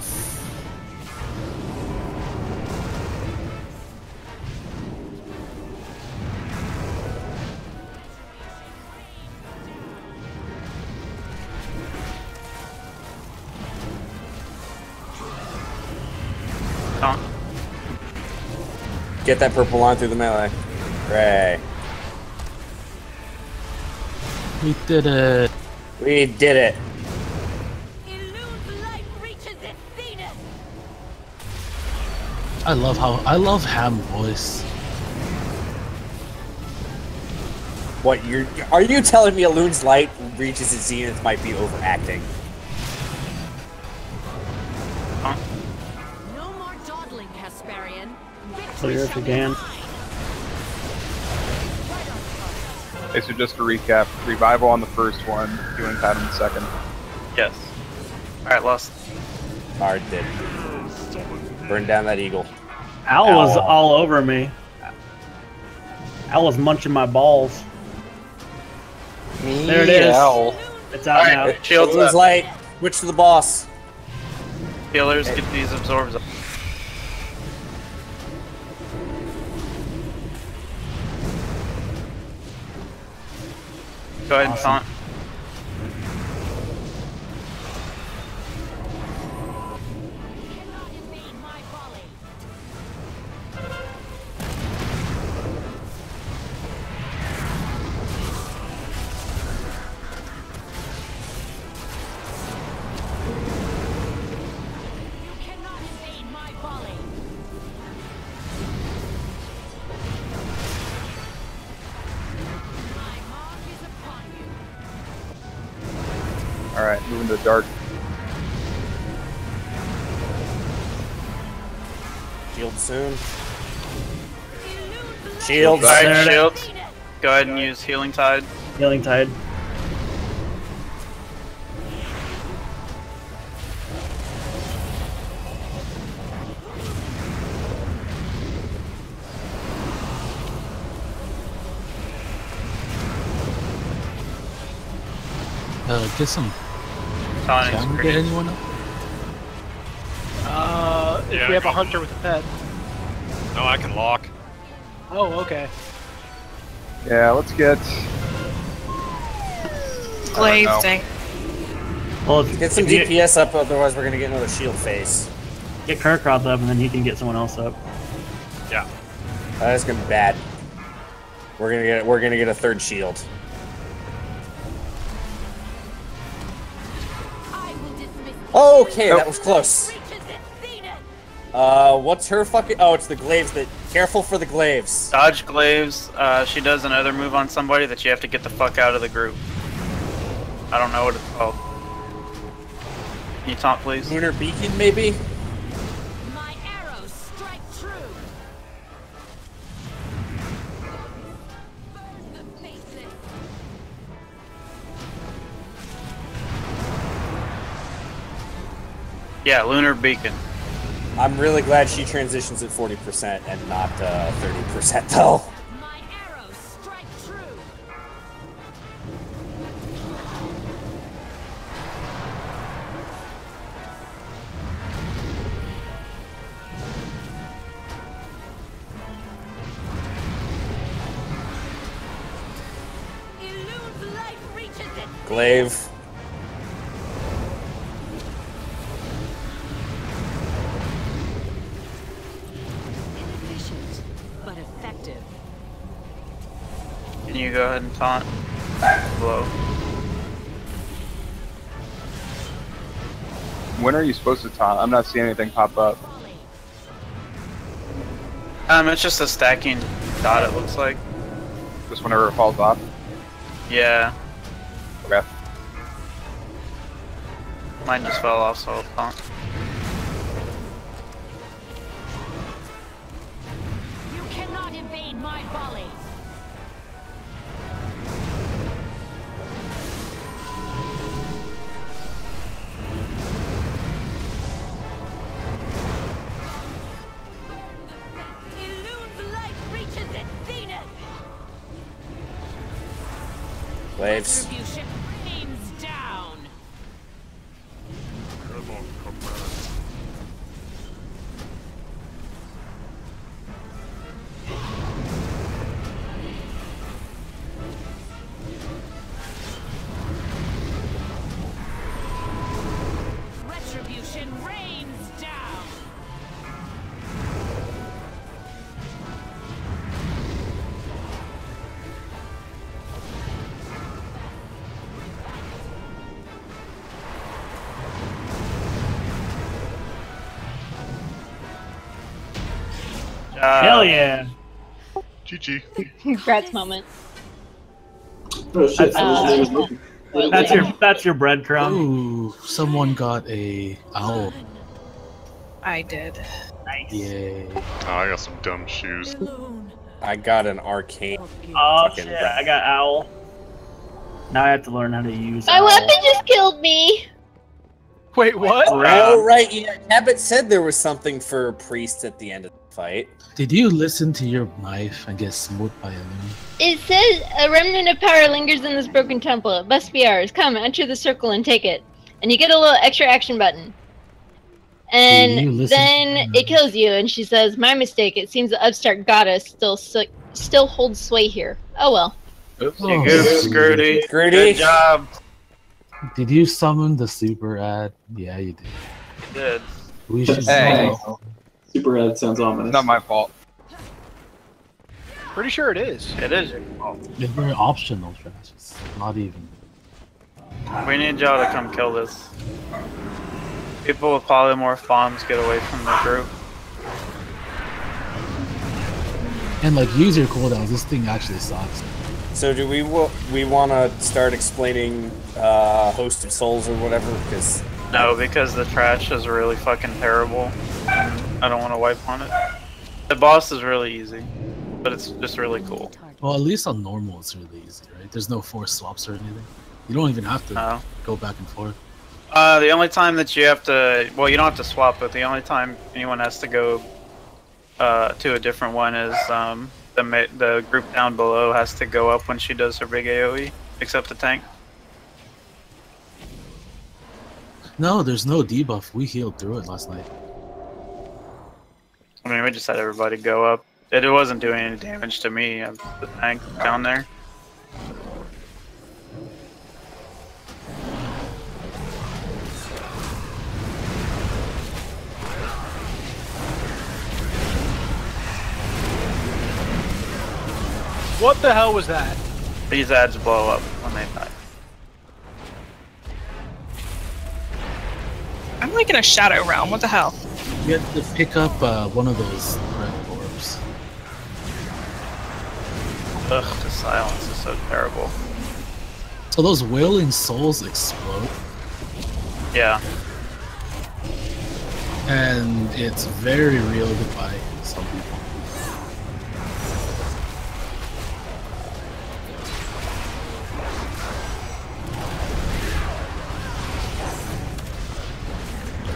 [SPEAKER 11] Get that purple line through the melee. Hooray.
[SPEAKER 2] We did it.
[SPEAKER 11] We did it.
[SPEAKER 2] I love how I love Ham voice.
[SPEAKER 11] What you're are you telling me Elune's light reaches its zenith might be overacting?
[SPEAKER 15] No more dawdling, Kasparian.
[SPEAKER 3] Clear if
[SPEAKER 15] shall
[SPEAKER 3] you
[SPEAKER 15] be
[SPEAKER 3] can.
[SPEAKER 15] mine.
[SPEAKER 5] Okay, so just to recap, revival on the first one, doing pad on the second.
[SPEAKER 10] Yes. Alright, lost.
[SPEAKER 11] Hard did. Burn down that eagle.
[SPEAKER 3] Al was all over me. Al was munching my balls. There it is.
[SPEAKER 11] Ow.
[SPEAKER 3] It's out now.
[SPEAKER 10] Alright, shields
[SPEAKER 11] Loon's
[SPEAKER 10] up.
[SPEAKER 11] light. Switch to the boss.
[SPEAKER 10] Healers, get these absorbs up. Go ahead and taunt.
[SPEAKER 11] Shields.
[SPEAKER 10] Alright, shields. Go ahead and use healing tide.
[SPEAKER 3] Healing tide.
[SPEAKER 2] Uh, get some. Can we get anyone up?
[SPEAKER 6] Uh, if
[SPEAKER 13] Yeah,
[SPEAKER 6] we have a hunter with a pet.
[SPEAKER 13] No, I can lock.
[SPEAKER 6] Oh, okay.
[SPEAKER 5] Yeah, let's get.
[SPEAKER 17] Glaive thing.
[SPEAKER 3] Well, if,
[SPEAKER 11] Get some
[SPEAKER 3] if you
[SPEAKER 11] DPS up, otherwise we're gonna get another shield phase.
[SPEAKER 3] get Kirkoth up, and then he can get someone else up.
[SPEAKER 13] Yeah.
[SPEAKER 11] That's gonna be bad. We're gonna get we're gonna get a third shield. Okay, that was close. Uh, what's her fucking? Oh, it's the glaives. That careful for the glaives.
[SPEAKER 10] Dodge glaives. Uh, she does another move on somebody that you have to get the fuck out of the group. I don't know what it's called. Can you talk, please?
[SPEAKER 11] Lunar beacon, maybe.
[SPEAKER 15] My arrows strike true. Burn the faceless.
[SPEAKER 10] Yeah, lunar beacon.
[SPEAKER 11] I'm really glad she transitions at 40% and not uh, 30% though.
[SPEAKER 10] Taunt? Blow.
[SPEAKER 5] When are you supposed to taunt? I'm not seeing anything pop up.
[SPEAKER 10] Um, it's just a stacking dot. It looks like.
[SPEAKER 5] Just whenever it falls off.
[SPEAKER 10] Yeah,
[SPEAKER 5] Okay.
[SPEAKER 10] mine just fell off, so I'll taunt.
[SPEAKER 4] GG.
[SPEAKER 9] Congrats moment.
[SPEAKER 1] Oh shit!
[SPEAKER 9] Uh,
[SPEAKER 3] That's your that's your breadcrumb.
[SPEAKER 2] Ooh, someone got a owl.
[SPEAKER 17] I did.
[SPEAKER 3] Nice.
[SPEAKER 2] Yay.
[SPEAKER 4] Oh, I got some dumb shoes.
[SPEAKER 11] I got an arcane.
[SPEAKER 3] Oh
[SPEAKER 11] Fucking
[SPEAKER 3] shit!
[SPEAKER 11] rat.
[SPEAKER 3] I got owl. Now I have to learn how to use.
[SPEAKER 9] My
[SPEAKER 3] owl.
[SPEAKER 9] weapon just killed me.
[SPEAKER 6] Wait, what?
[SPEAKER 11] Oh right, yeah. Cabot said there was something for priest at the end of the fight.
[SPEAKER 2] Did you listen to your knife and get smote by Elune?
[SPEAKER 9] It says a remnant of power lingers in this broken temple. It must be ours. Come, enter the circle and take it. And you get a little extra action button. And then it kills you, and she says, "My mistake. It seems the upstart goddess still su- still holds sway here. Oh well."
[SPEAKER 10] Oops,
[SPEAKER 2] Oh,
[SPEAKER 10] you good, job.
[SPEAKER 2] Did you summon the super ad? Yeah, you did.
[SPEAKER 10] You did.
[SPEAKER 2] We should.
[SPEAKER 5] Hey.
[SPEAKER 1] Super ad sounds ominous.
[SPEAKER 5] It's not my fault.
[SPEAKER 6] Pretty sure it is.
[SPEAKER 10] It is your fault.
[SPEAKER 2] It's very optional, Trash. It's not even.
[SPEAKER 10] We need y'all to come kill this. People with polymorph bombs get away from the group.
[SPEAKER 2] And like, use your cooldowns. This thing actually sucks.
[SPEAKER 11] So do we wa- we want to start explaining uh, Host of Souls or whatever? Because
[SPEAKER 10] No, because the trash is really fucking terrible. I don't want to wipe on it. The boss is really easy, but it's just really cool.
[SPEAKER 2] Well, at least on normal, it's really easy, right? There's no force swaps or anything. You don't even have to
[SPEAKER 10] No.
[SPEAKER 2] go back and forth.
[SPEAKER 10] Uh, the only time that you have to, well, you don't have to swap, but the only time anyone has to go uh, to a different one is um, the the group down below has to go up when she does her big AOE, except the tank.
[SPEAKER 2] No, there's no debuff. We healed through it last night.
[SPEAKER 10] I mean, we just had everybody go up. It, it wasn't doing any damage to me. I'm the tank down there.
[SPEAKER 6] What the hell was that?
[SPEAKER 10] These ads blow up when they die.
[SPEAKER 17] I'm like in a shadow realm. What the hell?
[SPEAKER 2] You have to pick up uh, one of those red orbs.
[SPEAKER 10] Ugh, the silence is so terrible.
[SPEAKER 2] So those wailing souls explode,
[SPEAKER 10] Yeah.
[SPEAKER 2] and it's very real by some people.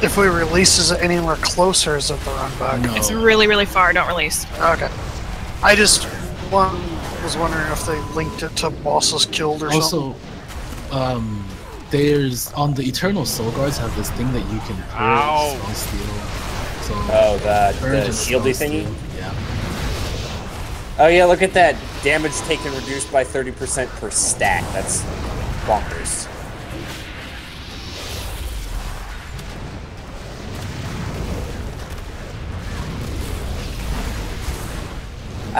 [SPEAKER 8] If we release, is it anywhere closer? Is it the run back?
[SPEAKER 17] It's really, really far. Don't release.
[SPEAKER 8] Okay. I just one was wondering if they linked it to bosses killed or something.
[SPEAKER 2] Also, um, there's on the Eternal Soul Guards have this thing that you can purge
[SPEAKER 13] Ow.
[SPEAKER 2] spell steal. So
[SPEAKER 11] Oh, the-
[SPEAKER 2] purge
[SPEAKER 11] the shieldy
[SPEAKER 2] spell
[SPEAKER 11] thingy?
[SPEAKER 2] steal, Yeah.
[SPEAKER 11] oh yeah, look at that damage taken reduced by thirty percent per stack. That's bonkers.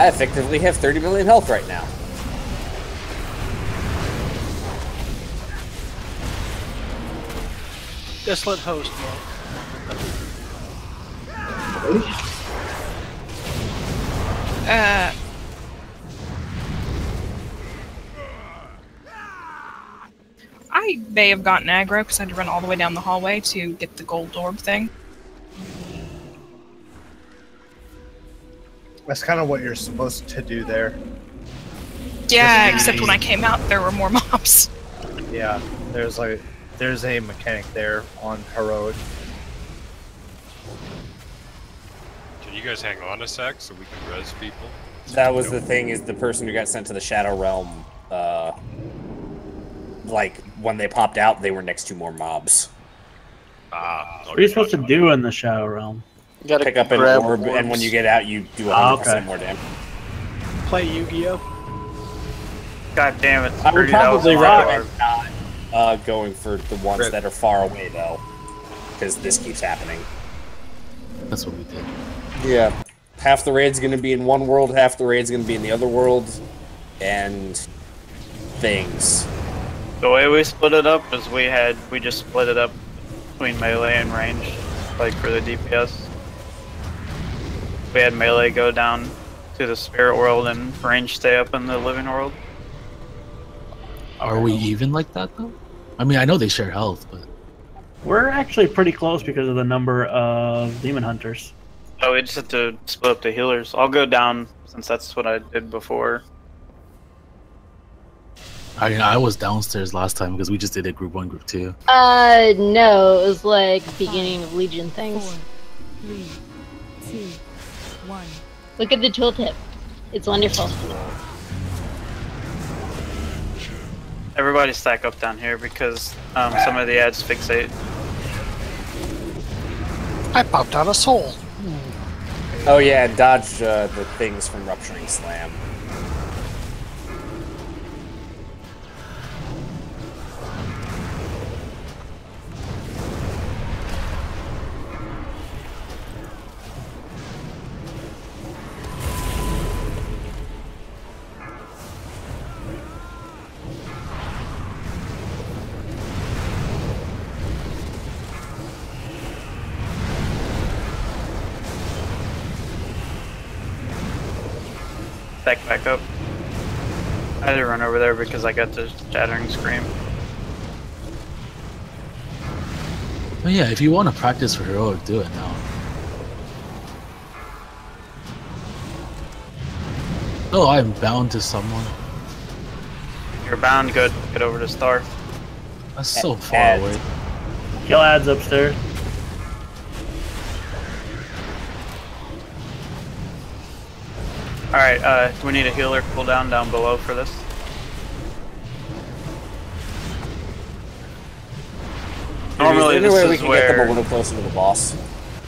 [SPEAKER 11] I effectively have 30 million health right now.
[SPEAKER 6] Desolate host, man.
[SPEAKER 17] Uh. I may have gotten aggro because I had to run all the way down the hallway to get the gold orb thing.
[SPEAKER 7] That's kind of what you're supposed to do there.
[SPEAKER 17] Yeah, except when I came out, there were more mobs.
[SPEAKER 7] Yeah, there's like there's a mechanic there on heroic.
[SPEAKER 13] Can you guys hang on a sec so we can res people?
[SPEAKER 11] That was the thing is the person who got sent to the Shadow Realm, uh, like when they popped out, they were next to more mobs.
[SPEAKER 13] Ah,
[SPEAKER 3] What are you supposed to do in the Shadow Realm?
[SPEAKER 10] You gotta
[SPEAKER 11] Pick up an
[SPEAKER 10] grab
[SPEAKER 11] orb, and when you get out, you do 100%
[SPEAKER 3] Ah, okay.
[SPEAKER 11] more damage.
[SPEAKER 6] Play Yu-Gi-Oh.
[SPEAKER 10] God damn it!
[SPEAKER 11] I would
[SPEAKER 10] 30,000
[SPEAKER 11] probably
[SPEAKER 10] red
[SPEAKER 11] recommend not uh, going for the ones
[SPEAKER 5] Rip.
[SPEAKER 11] that are far away, though, because this keeps happening.
[SPEAKER 2] That's what we did.
[SPEAKER 11] Yeah. Half the raid's gonna be in one world, half the raid's gonna be in the other world, and things.
[SPEAKER 10] The way we split it up is we had we just split it up between melee and range, like for the DPS. We had melee go down to the spirit world and range stay up in the living world.
[SPEAKER 2] Are we even like that though? I mean, I know they share health, but
[SPEAKER 3] We're actually pretty close because of the number of demon hunters.
[SPEAKER 10] Oh, we just have to split up the healers. I'll go down since that's what I did before.
[SPEAKER 2] I mean, I was downstairs last time because we just did a group one, group two.
[SPEAKER 9] Uh, no, it was like beginning of Legion things.
[SPEAKER 15] Three, two, one.
[SPEAKER 9] Look at the tooltip. It's wonderful.
[SPEAKER 10] Everybody stack up down here because um, some of the ads fixate.
[SPEAKER 8] I popped out a soul.
[SPEAKER 11] Oh yeah, dodge uh, the things from rupturing slam.
[SPEAKER 10] Over there because I got the shattering scream.
[SPEAKER 2] But yeah, if you want to practice for heroic, do it now. Oh, I'm bound to someone.
[SPEAKER 10] You're bound. Good. Get over to Star.
[SPEAKER 2] That's so far
[SPEAKER 11] Ads.
[SPEAKER 2] away.
[SPEAKER 3] Kill ads upstairs.
[SPEAKER 10] All right. Uh, do we need a healer cooldown down below for this? Normally,
[SPEAKER 11] Is
[SPEAKER 10] this
[SPEAKER 11] way we
[SPEAKER 10] is
[SPEAKER 11] can get them a little closer to the boss?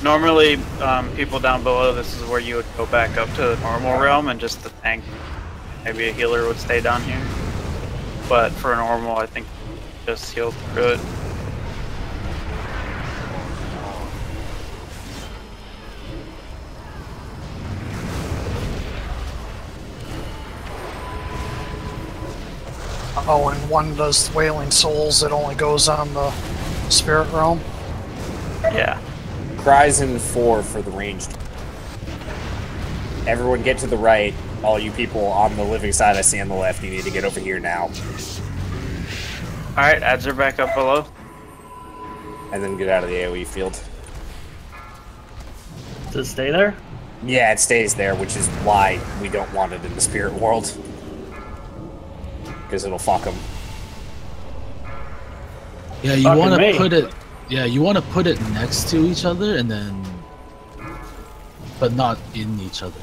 [SPEAKER 10] normally um, people down below. This is where you would go back up to the normal realm and just the tank. Maybe a healer would stay down here. But for a normal, I think just heal through it.
[SPEAKER 8] Oh, and one does Wailing Souls, it only goes on the Spirit Realm.
[SPEAKER 10] Yeah.
[SPEAKER 11] Cries in four for the ranged. Everyone get to the right. All you people on the living side I see on the left, you need to get over here now.
[SPEAKER 10] All right, ads are back up below.
[SPEAKER 11] And then get out of the AoE field.
[SPEAKER 3] Does it stay there?
[SPEAKER 11] Yeah, it stays there, which is why we don't want it in the spirit world. Because it'll fuck them.
[SPEAKER 2] Yeah, you want to put it. Yeah, you want to put it next to each other and then, but not in each other.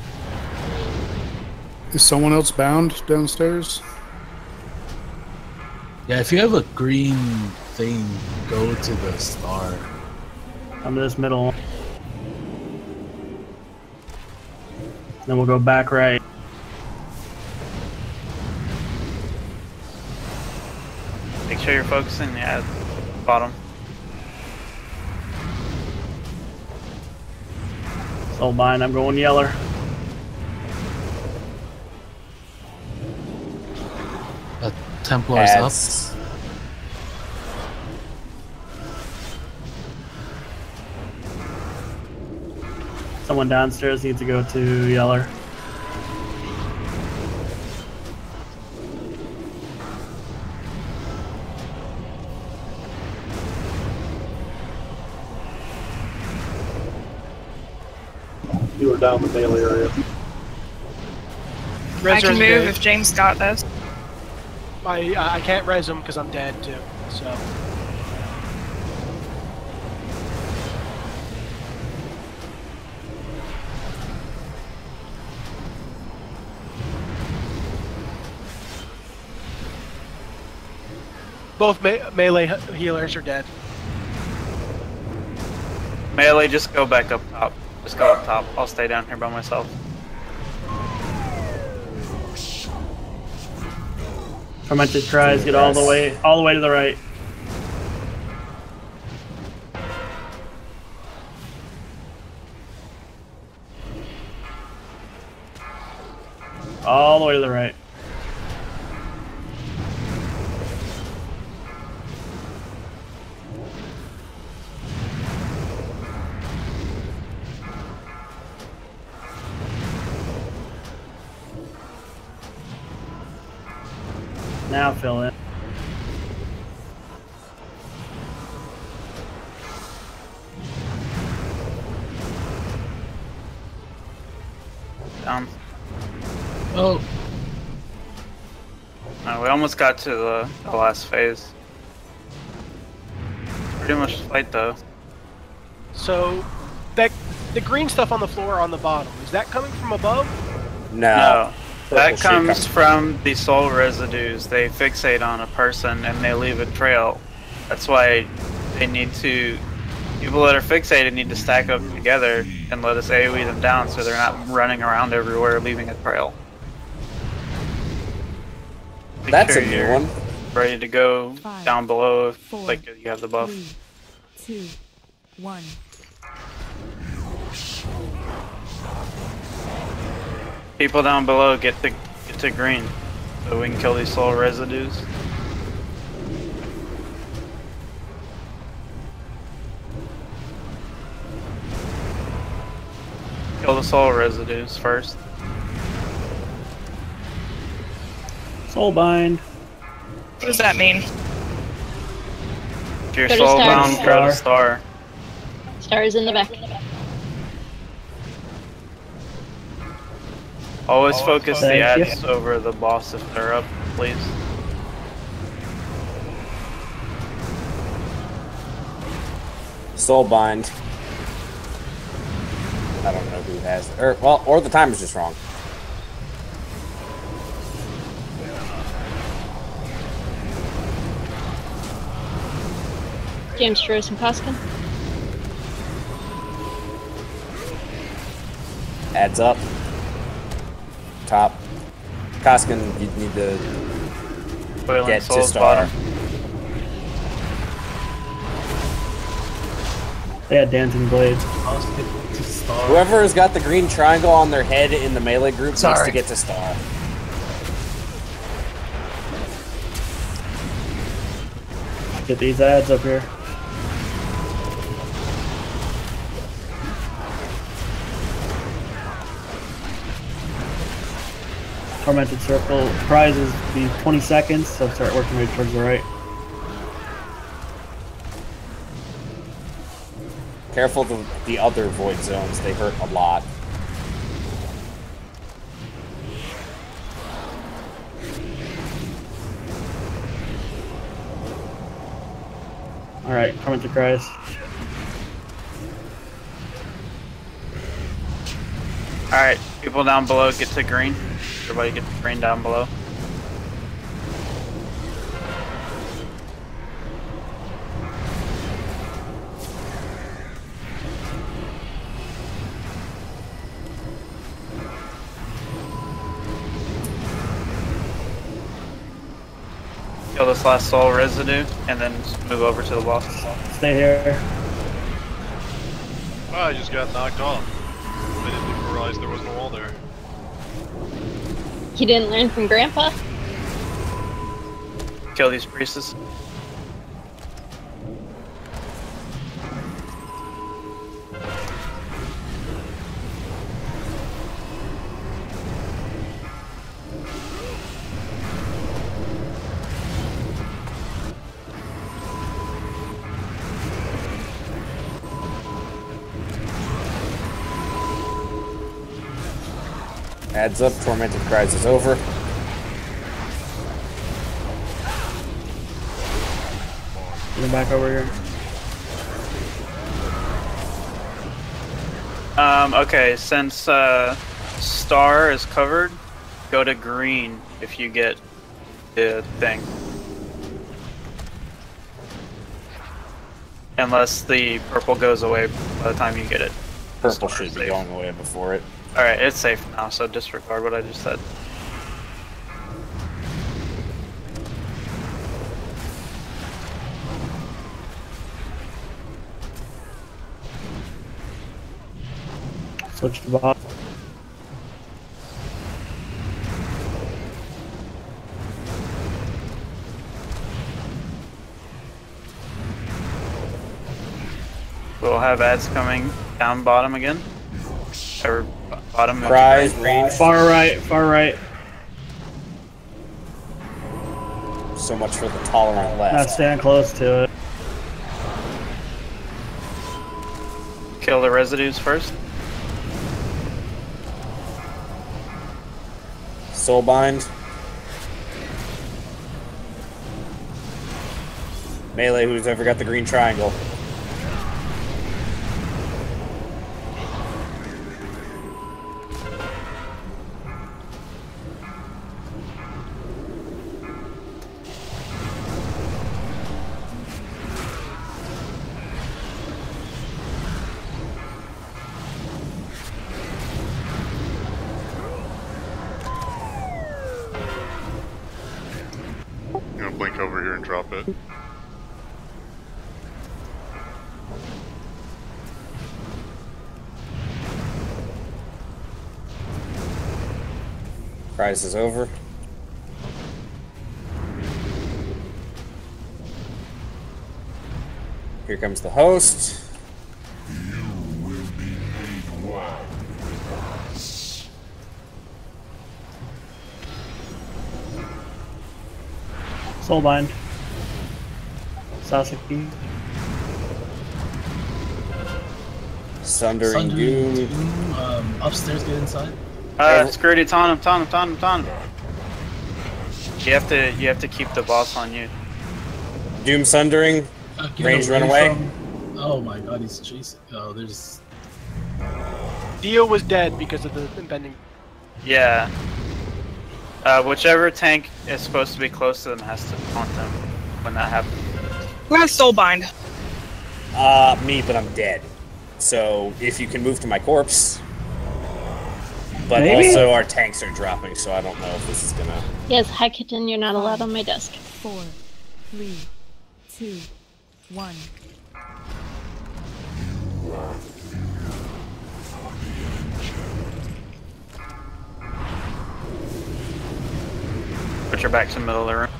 [SPEAKER 18] Is someone else bound downstairs?
[SPEAKER 2] Yeah, if you have a green thing, go to the star.
[SPEAKER 3] I'm this middle. Then we'll go back right.
[SPEAKER 10] Make sure you're focusing. Yeah, bottom.
[SPEAKER 3] Soulbind, I'm going yeller.
[SPEAKER 2] Uh, Templar's up.
[SPEAKER 3] Someone downstairs needs to go to yeller.
[SPEAKER 1] Down the melee area.
[SPEAKER 17] I can move
[SPEAKER 6] dead.
[SPEAKER 17] if James got this.
[SPEAKER 6] I I can't res him because I'm dead too. So both me- melee healers are dead.
[SPEAKER 10] Melee, just go back up top. Just go up top. I'll stay down here by myself.
[SPEAKER 3] Tormented cries, get all the way, all the way to the right.
[SPEAKER 10] Almost got to the, the last phase. Pretty much fight though.
[SPEAKER 6] So that the green stuff on the floor on the bottom is that coming from above?
[SPEAKER 11] No.
[SPEAKER 10] That
[SPEAKER 11] Purple
[SPEAKER 10] comes
[SPEAKER 11] comes-
[SPEAKER 10] from the soul residues. They fixate on a person and they leave a trail. That's why they need to. People that are fixated need to stack up together and let us AoE them down so they're not running around everywhere leaving a trail. Make
[SPEAKER 11] That's
[SPEAKER 10] sure
[SPEAKER 11] a new one.
[SPEAKER 10] Ready to go
[SPEAKER 12] Five,
[SPEAKER 10] down below if
[SPEAKER 12] four,
[SPEAKER 10] like you have the buff.
[SPEAKER 12] Three, two, one.
[SPEAKER 10] People down below get to get to green, so we can kill these soul residues. Kill the soul residues first.
[SPEAKER 3] Soulbind.
[SPEAKER 17] What does that mean?
[SPEAKER 10] If you're
[SPEAKER 9] Go to star.
[SPEAKER 10] soulbound, go to star.
[SPEAKER 9] Stars in the back.
[SPEAKER 10] Always focus the
[SPEAKER 3] Thank you.
[SPEAKER 10] ads over the boss if they're up, please.
[SPEAKER 11] Soulbind. I don't know who has or well, or the timer's just wrong.
[SPEAKER 9] James Stross and Koskin.
[SPEAKER 11] Adds up. Top. Koskin, you need to
[SPEAKER 10] Boiling
[SPEAKER 11] get to star.
[SPEAKER 10] bottom.
[SPEAKER 3] They had dancing blades.
[SPEAKER 11] Whoever has got the green triangle on their head in the melee group needs to get to star.
[SPEAKER 3] Get these ads up here. Tormented circle prizes be 20 seconds, so start working right towards the right.
[SPEAKER 11] Careful the, the other void zones, they hurt a lot.
[SPEAKER 3] Alright, Tormented Cries.
[SPEAKER 10] Alright, people down below get to green. Everybody get the green down below. Kill this last soul residue, and then move over to the boss.
[SPEAKER 3] Stay here.
[SPEAKER 13] Oh, I just got knocked off. I didn't even realize there wasn't a wall there.
[SPEAKER 9] He didn't learn from Grandpa.
[SPEAKER 10] Kill these priests.
[SPEAKER 11] Adds up, Tormented Cries is over.
[SPEAKER 3] Get him back over here.
[SPEAKER 10] Um, okay, since uh, star is covered, go to green if you get the thing. Unless the purple goes away by the time you get it.
[SPEAKER 11] Purple should be going away before it.
[SPEAKER 10] Alright, it's safe now, so disregard what I just said.
[SPEAKER 3] Switch to bot.
[SPEAKER 10] We'll have ads coming down bottom again. Or bottom of
[SPEAKER 11] Cries.
[SPEAKER 3] Far right, far right.
[SPEAKER 11] So much for the tolerant left.
[SPEAKER 3] Not
[SPEAKER 11] left.
[SPEAKER 3] stand close to it.
[SPEAKER 10] Kill the residues first.
[SPEAKER 11] Soulbind. Melee, who's ever got the green triangle.
[SPEAKER 4] And drop it?
[SPEAKER 11] Prize is over. Here comes the host.
[SPEAKER 3] Soulbind. Sasaki.
[SPEAKER 11] Sundering
[SPEAKER 2] Sundering
[SPEAKER 11] Doom.
[SPEAKER 2] Doom, um, upstairs, get inside.
[SPEAKER 10] Uh, Scrooty, taunt him, taunt him, taunt him, taunt him. You have to, you have to keep the boss on you.
[SPEAKER 11] Doom Sundering.
[SPEAKER 2] Uh,
[SPEAKER 11] Range run away.
[SPEAKER 2] from- Oh my god, he's chasing. Oh, there's.
[SPEAKER 6] Dio was dead because of the impending.
[SPEAKER 10] Yeah. Uh, whichever tank is supposed to be close to them has to taunt them when that happens.
[SPEAKER 17] Who has Soulbind?
[SPEAKER 11] Uh, me, but I'm dead. So if you can move to my corpse. But
[SPEAKER 3] Maybe?
[SPEAKER 11] also our tanks are dropping, so I don't know if this is gonna.
[SPEAKER 9] Yes, hi kitten, you're not allowed on my desk.
[SPEAKER 19] Four, three, two, one.
[SPEAKER 10] Put your back to the middle of the room.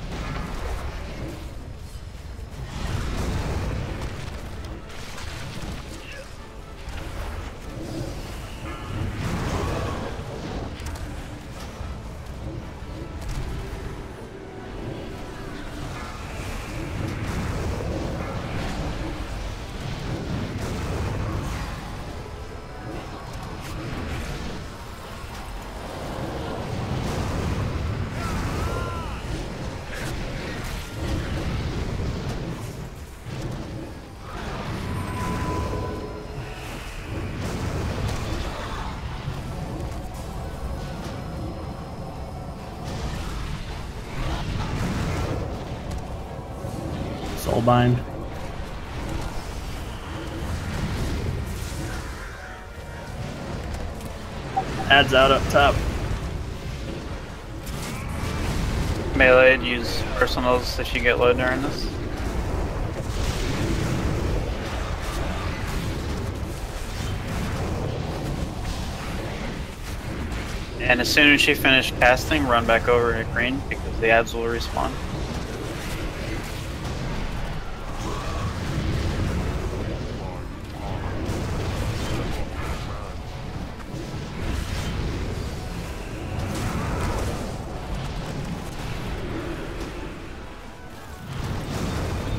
[SPEAKER 3] Soulbind. Adds out up top.
[SPEAKER 10] Melee, use personals if you get low during this. And as soon as she finished casting, run back over to green because the ads will respawn.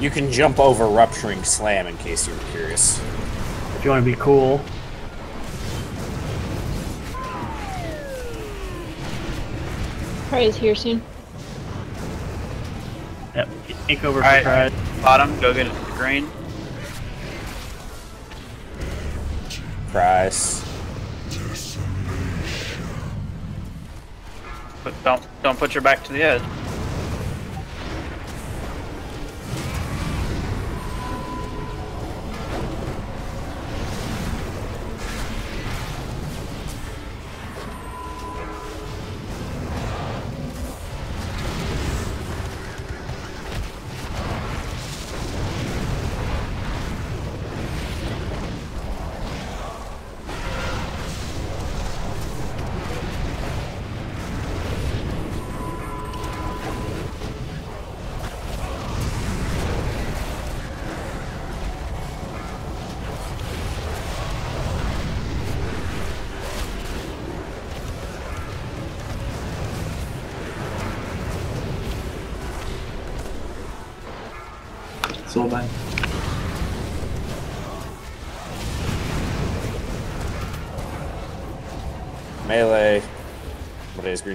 [SPEAKER 11] You can jump over rupturing slam in case you were curious.
[SPEAKER 3] If you want to be cool.
[SPEAKER 9] Pray's here soon.
[SPEAKER 3] Yep. Ink over for
[SPEAKER 10] Alright,
[SPEAKER 3] pride.
[SPEAKER 10] bottom, go get it to green.
[SPEAKER 11] Price.
[SPEAKER 10] But don't don't put your back to the edge.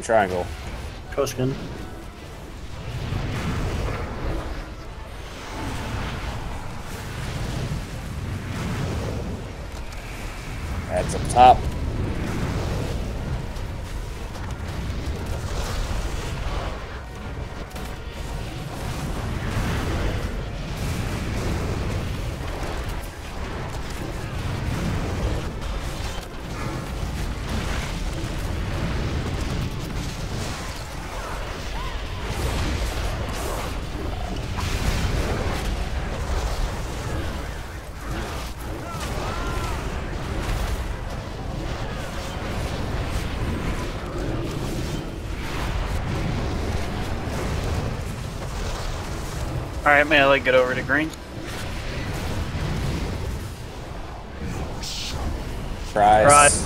[SPEAKER 11] Triangle?
[SPEAKER 3] Koskin.
[SPEAKER 10] Alright, melee, get over to green.
[SPEAKER 11] Price.
[SPEAKER 20] Green,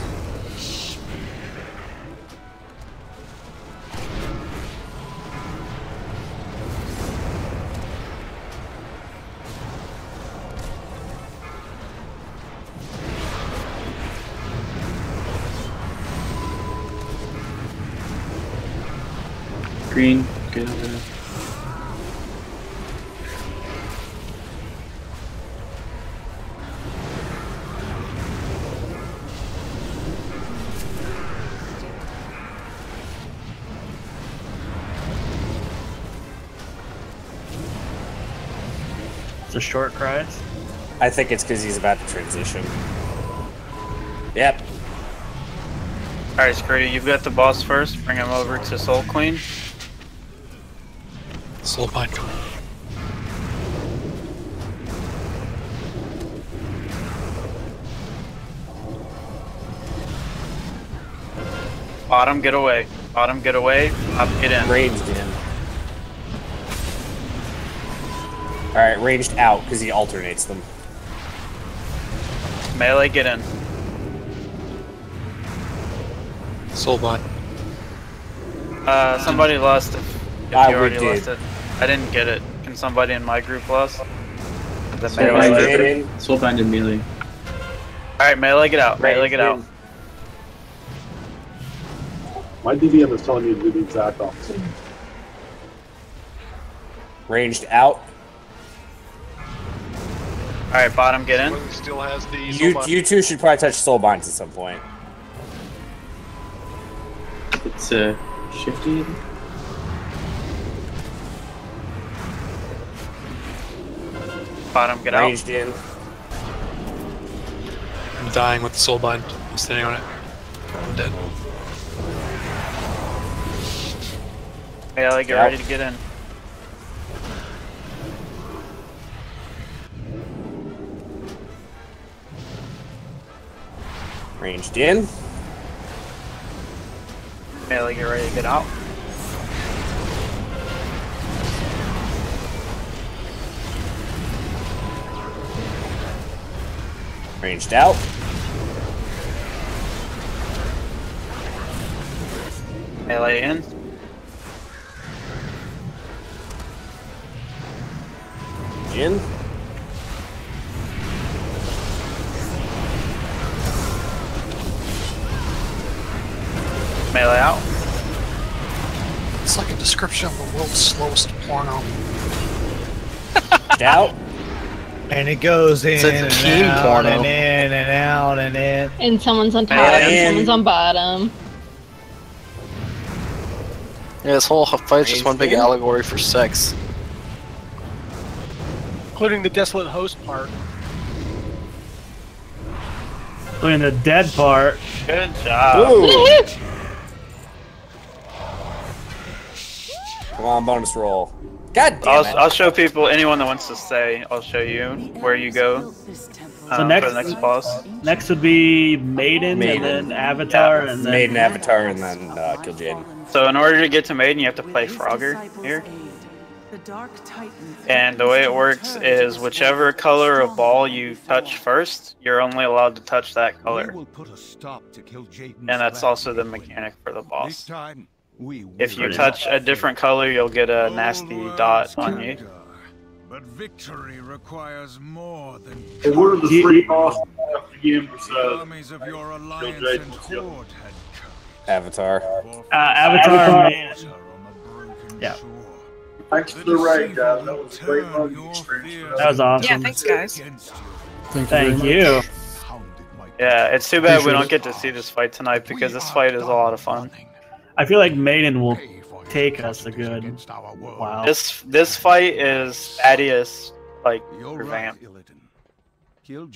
[SPEAKER 3] It's a short cries.
[SPEAKER 11] I think it's because he's about to transition. Yep.
[SPEAKER 10] Alright, Scrooty, you've got the boss first. Bring him over to Soul Queen.
[SPEAKER 21] Soul Bind.
[SPEAKER 10] Bottom, get away. Bottom, get away. Top, get in.
[SPEAKER 11] Ranged Alright, ranged out because he alternates them.
[SPEAKER 10] Melee, get in.
[SPEAKER 21] Soul Bind.
[SPEAKER 10] Uh, somebody lost it. If
[SPEAKER 11] Ah,
[SPEAKER 10] you already
[SPEAKER 11] did.
[SPEAKER 10] lost it. I didn't get it. Can somebody in my group lost? The
[SPEAKER 20] Soul
[SPEAKER 10] melee.
[SPEAKER 20] Bind, Soul Bind and melee.
[SPEAKER 10] Alright, melee, get out. Melee, get out.
[SPEAKER 1] My DBM is telling me to do the exact opposite.
[SPEAKER 11] Ranged out.
[SPEAKER 10] Alright, bottom, get in.
[SPEAKER 22] Still has the
[SPEAKER 11] You you two should probably touch soul binds at some point.
[SPEAKER 20] It's uh, shifty.
[SPEAKER 10] Bottom, get out.
[SPEAKER 11] Ranged in.
[SPEAKER 21] I'm dying with the Soul Bind. I'm standing on it. I'm dead.
[SPEAKER 10] Melee, get
[SPEAKER 11] Yep.
[SPEAKER 10] ready to get in.
[SPEAKER 11] Ranged in.
[SPEAKER 10] Melee, get ready to get out.
[SPEAKER 11] Ranged out.
[SPEAKER 10] Melee in.
[SPEAKER 11] In.
[SPEAKER 10] Melee out.
[SPEAKER 8] It's like a description of the world's slowest porno.
[SPEAKER 11] out.
[SPEAKER 7] And it goes in
[SPEAKER 8] It's a
[SPEAKER 7] and
[SPEAKER 8] teen
[SPEAKER 7] out
[SPEAKER 8] porno.
[SPEAKER 7] and in and out and in.
[SPEAKER 9] And someone's on top, and
[SPEAKER 7] and-
[SPEAKER 9] someone's on bottom.
[SPEAKER 23] Yeah, this whole fight's just one big allegory for sex.
[SPEAKER 6] Including the desolate host part.
[SPEAKER 3] Doing the dead part.
[SPEAKER 10] Good job.
[SPEAKER 11] Come on, bonus roll. God damn
[SPEAKER 10] I'll,
[SPEAKER 11] it.
[SPEAKER 10] I'll show people, anyone that wants to stay, I'll show you where you go
[SPEAKER 3] So
[SPEAKER 10] um,
[SPEAKER 3] next,
[SPEAKER 10] for the next boss.
[SPEAKER 3] next would be Maiden,
[SPEAKER 11] Maiden.
[SPEAKER 3] and then Avatar, and then
[SPEAKER 11] Maiden Avatar and then uh, Kil'jaeden.
[SPEAKER 10] So in order to get to Maiden, you have to play Frogger here. And the way it works is whichever color of ball you touch first, you're only allowed to touch that color. And that's also the mechanic for the boss. If you touch a different color, you'll get a nasty dot on you.
[SPEAKER 14] But victory requires more than
[SPEAKER 1] And what are the three bosses again
[SPEAKER 14] the
[SPEAKER 1] besides
[SPEAKER 14] armies of your alliance and
[SPEAKER 1] was the other
[SPEAKER 14] court had
[SPEAKER 11] Avatar.
[SPEAKER 3] uh, Avatar. Maiden. Yeah,
[SPEAKER 1] Thanks for the raid, guys. That was a great learning experience.
[SPEAKER 3] that was awesome.
[SPEAKER 17] Yeah, thanks, guys.
[SPEAKER 18] Thank,
[SPEAKER 3] Thank
[SPEAKER 18] you.
[SPEAKER 3] you.
[SPEAKER 10] Yeah, it's too bad we don't get to see this fight tonight because this fight is a lot of fun.
[SPEAKER 3] I feel like Maiden will take us a good while.
[SPEAKER 10] This this fight is Thaddius like revamped.
[SPEAKER 14] Kil'jaeden.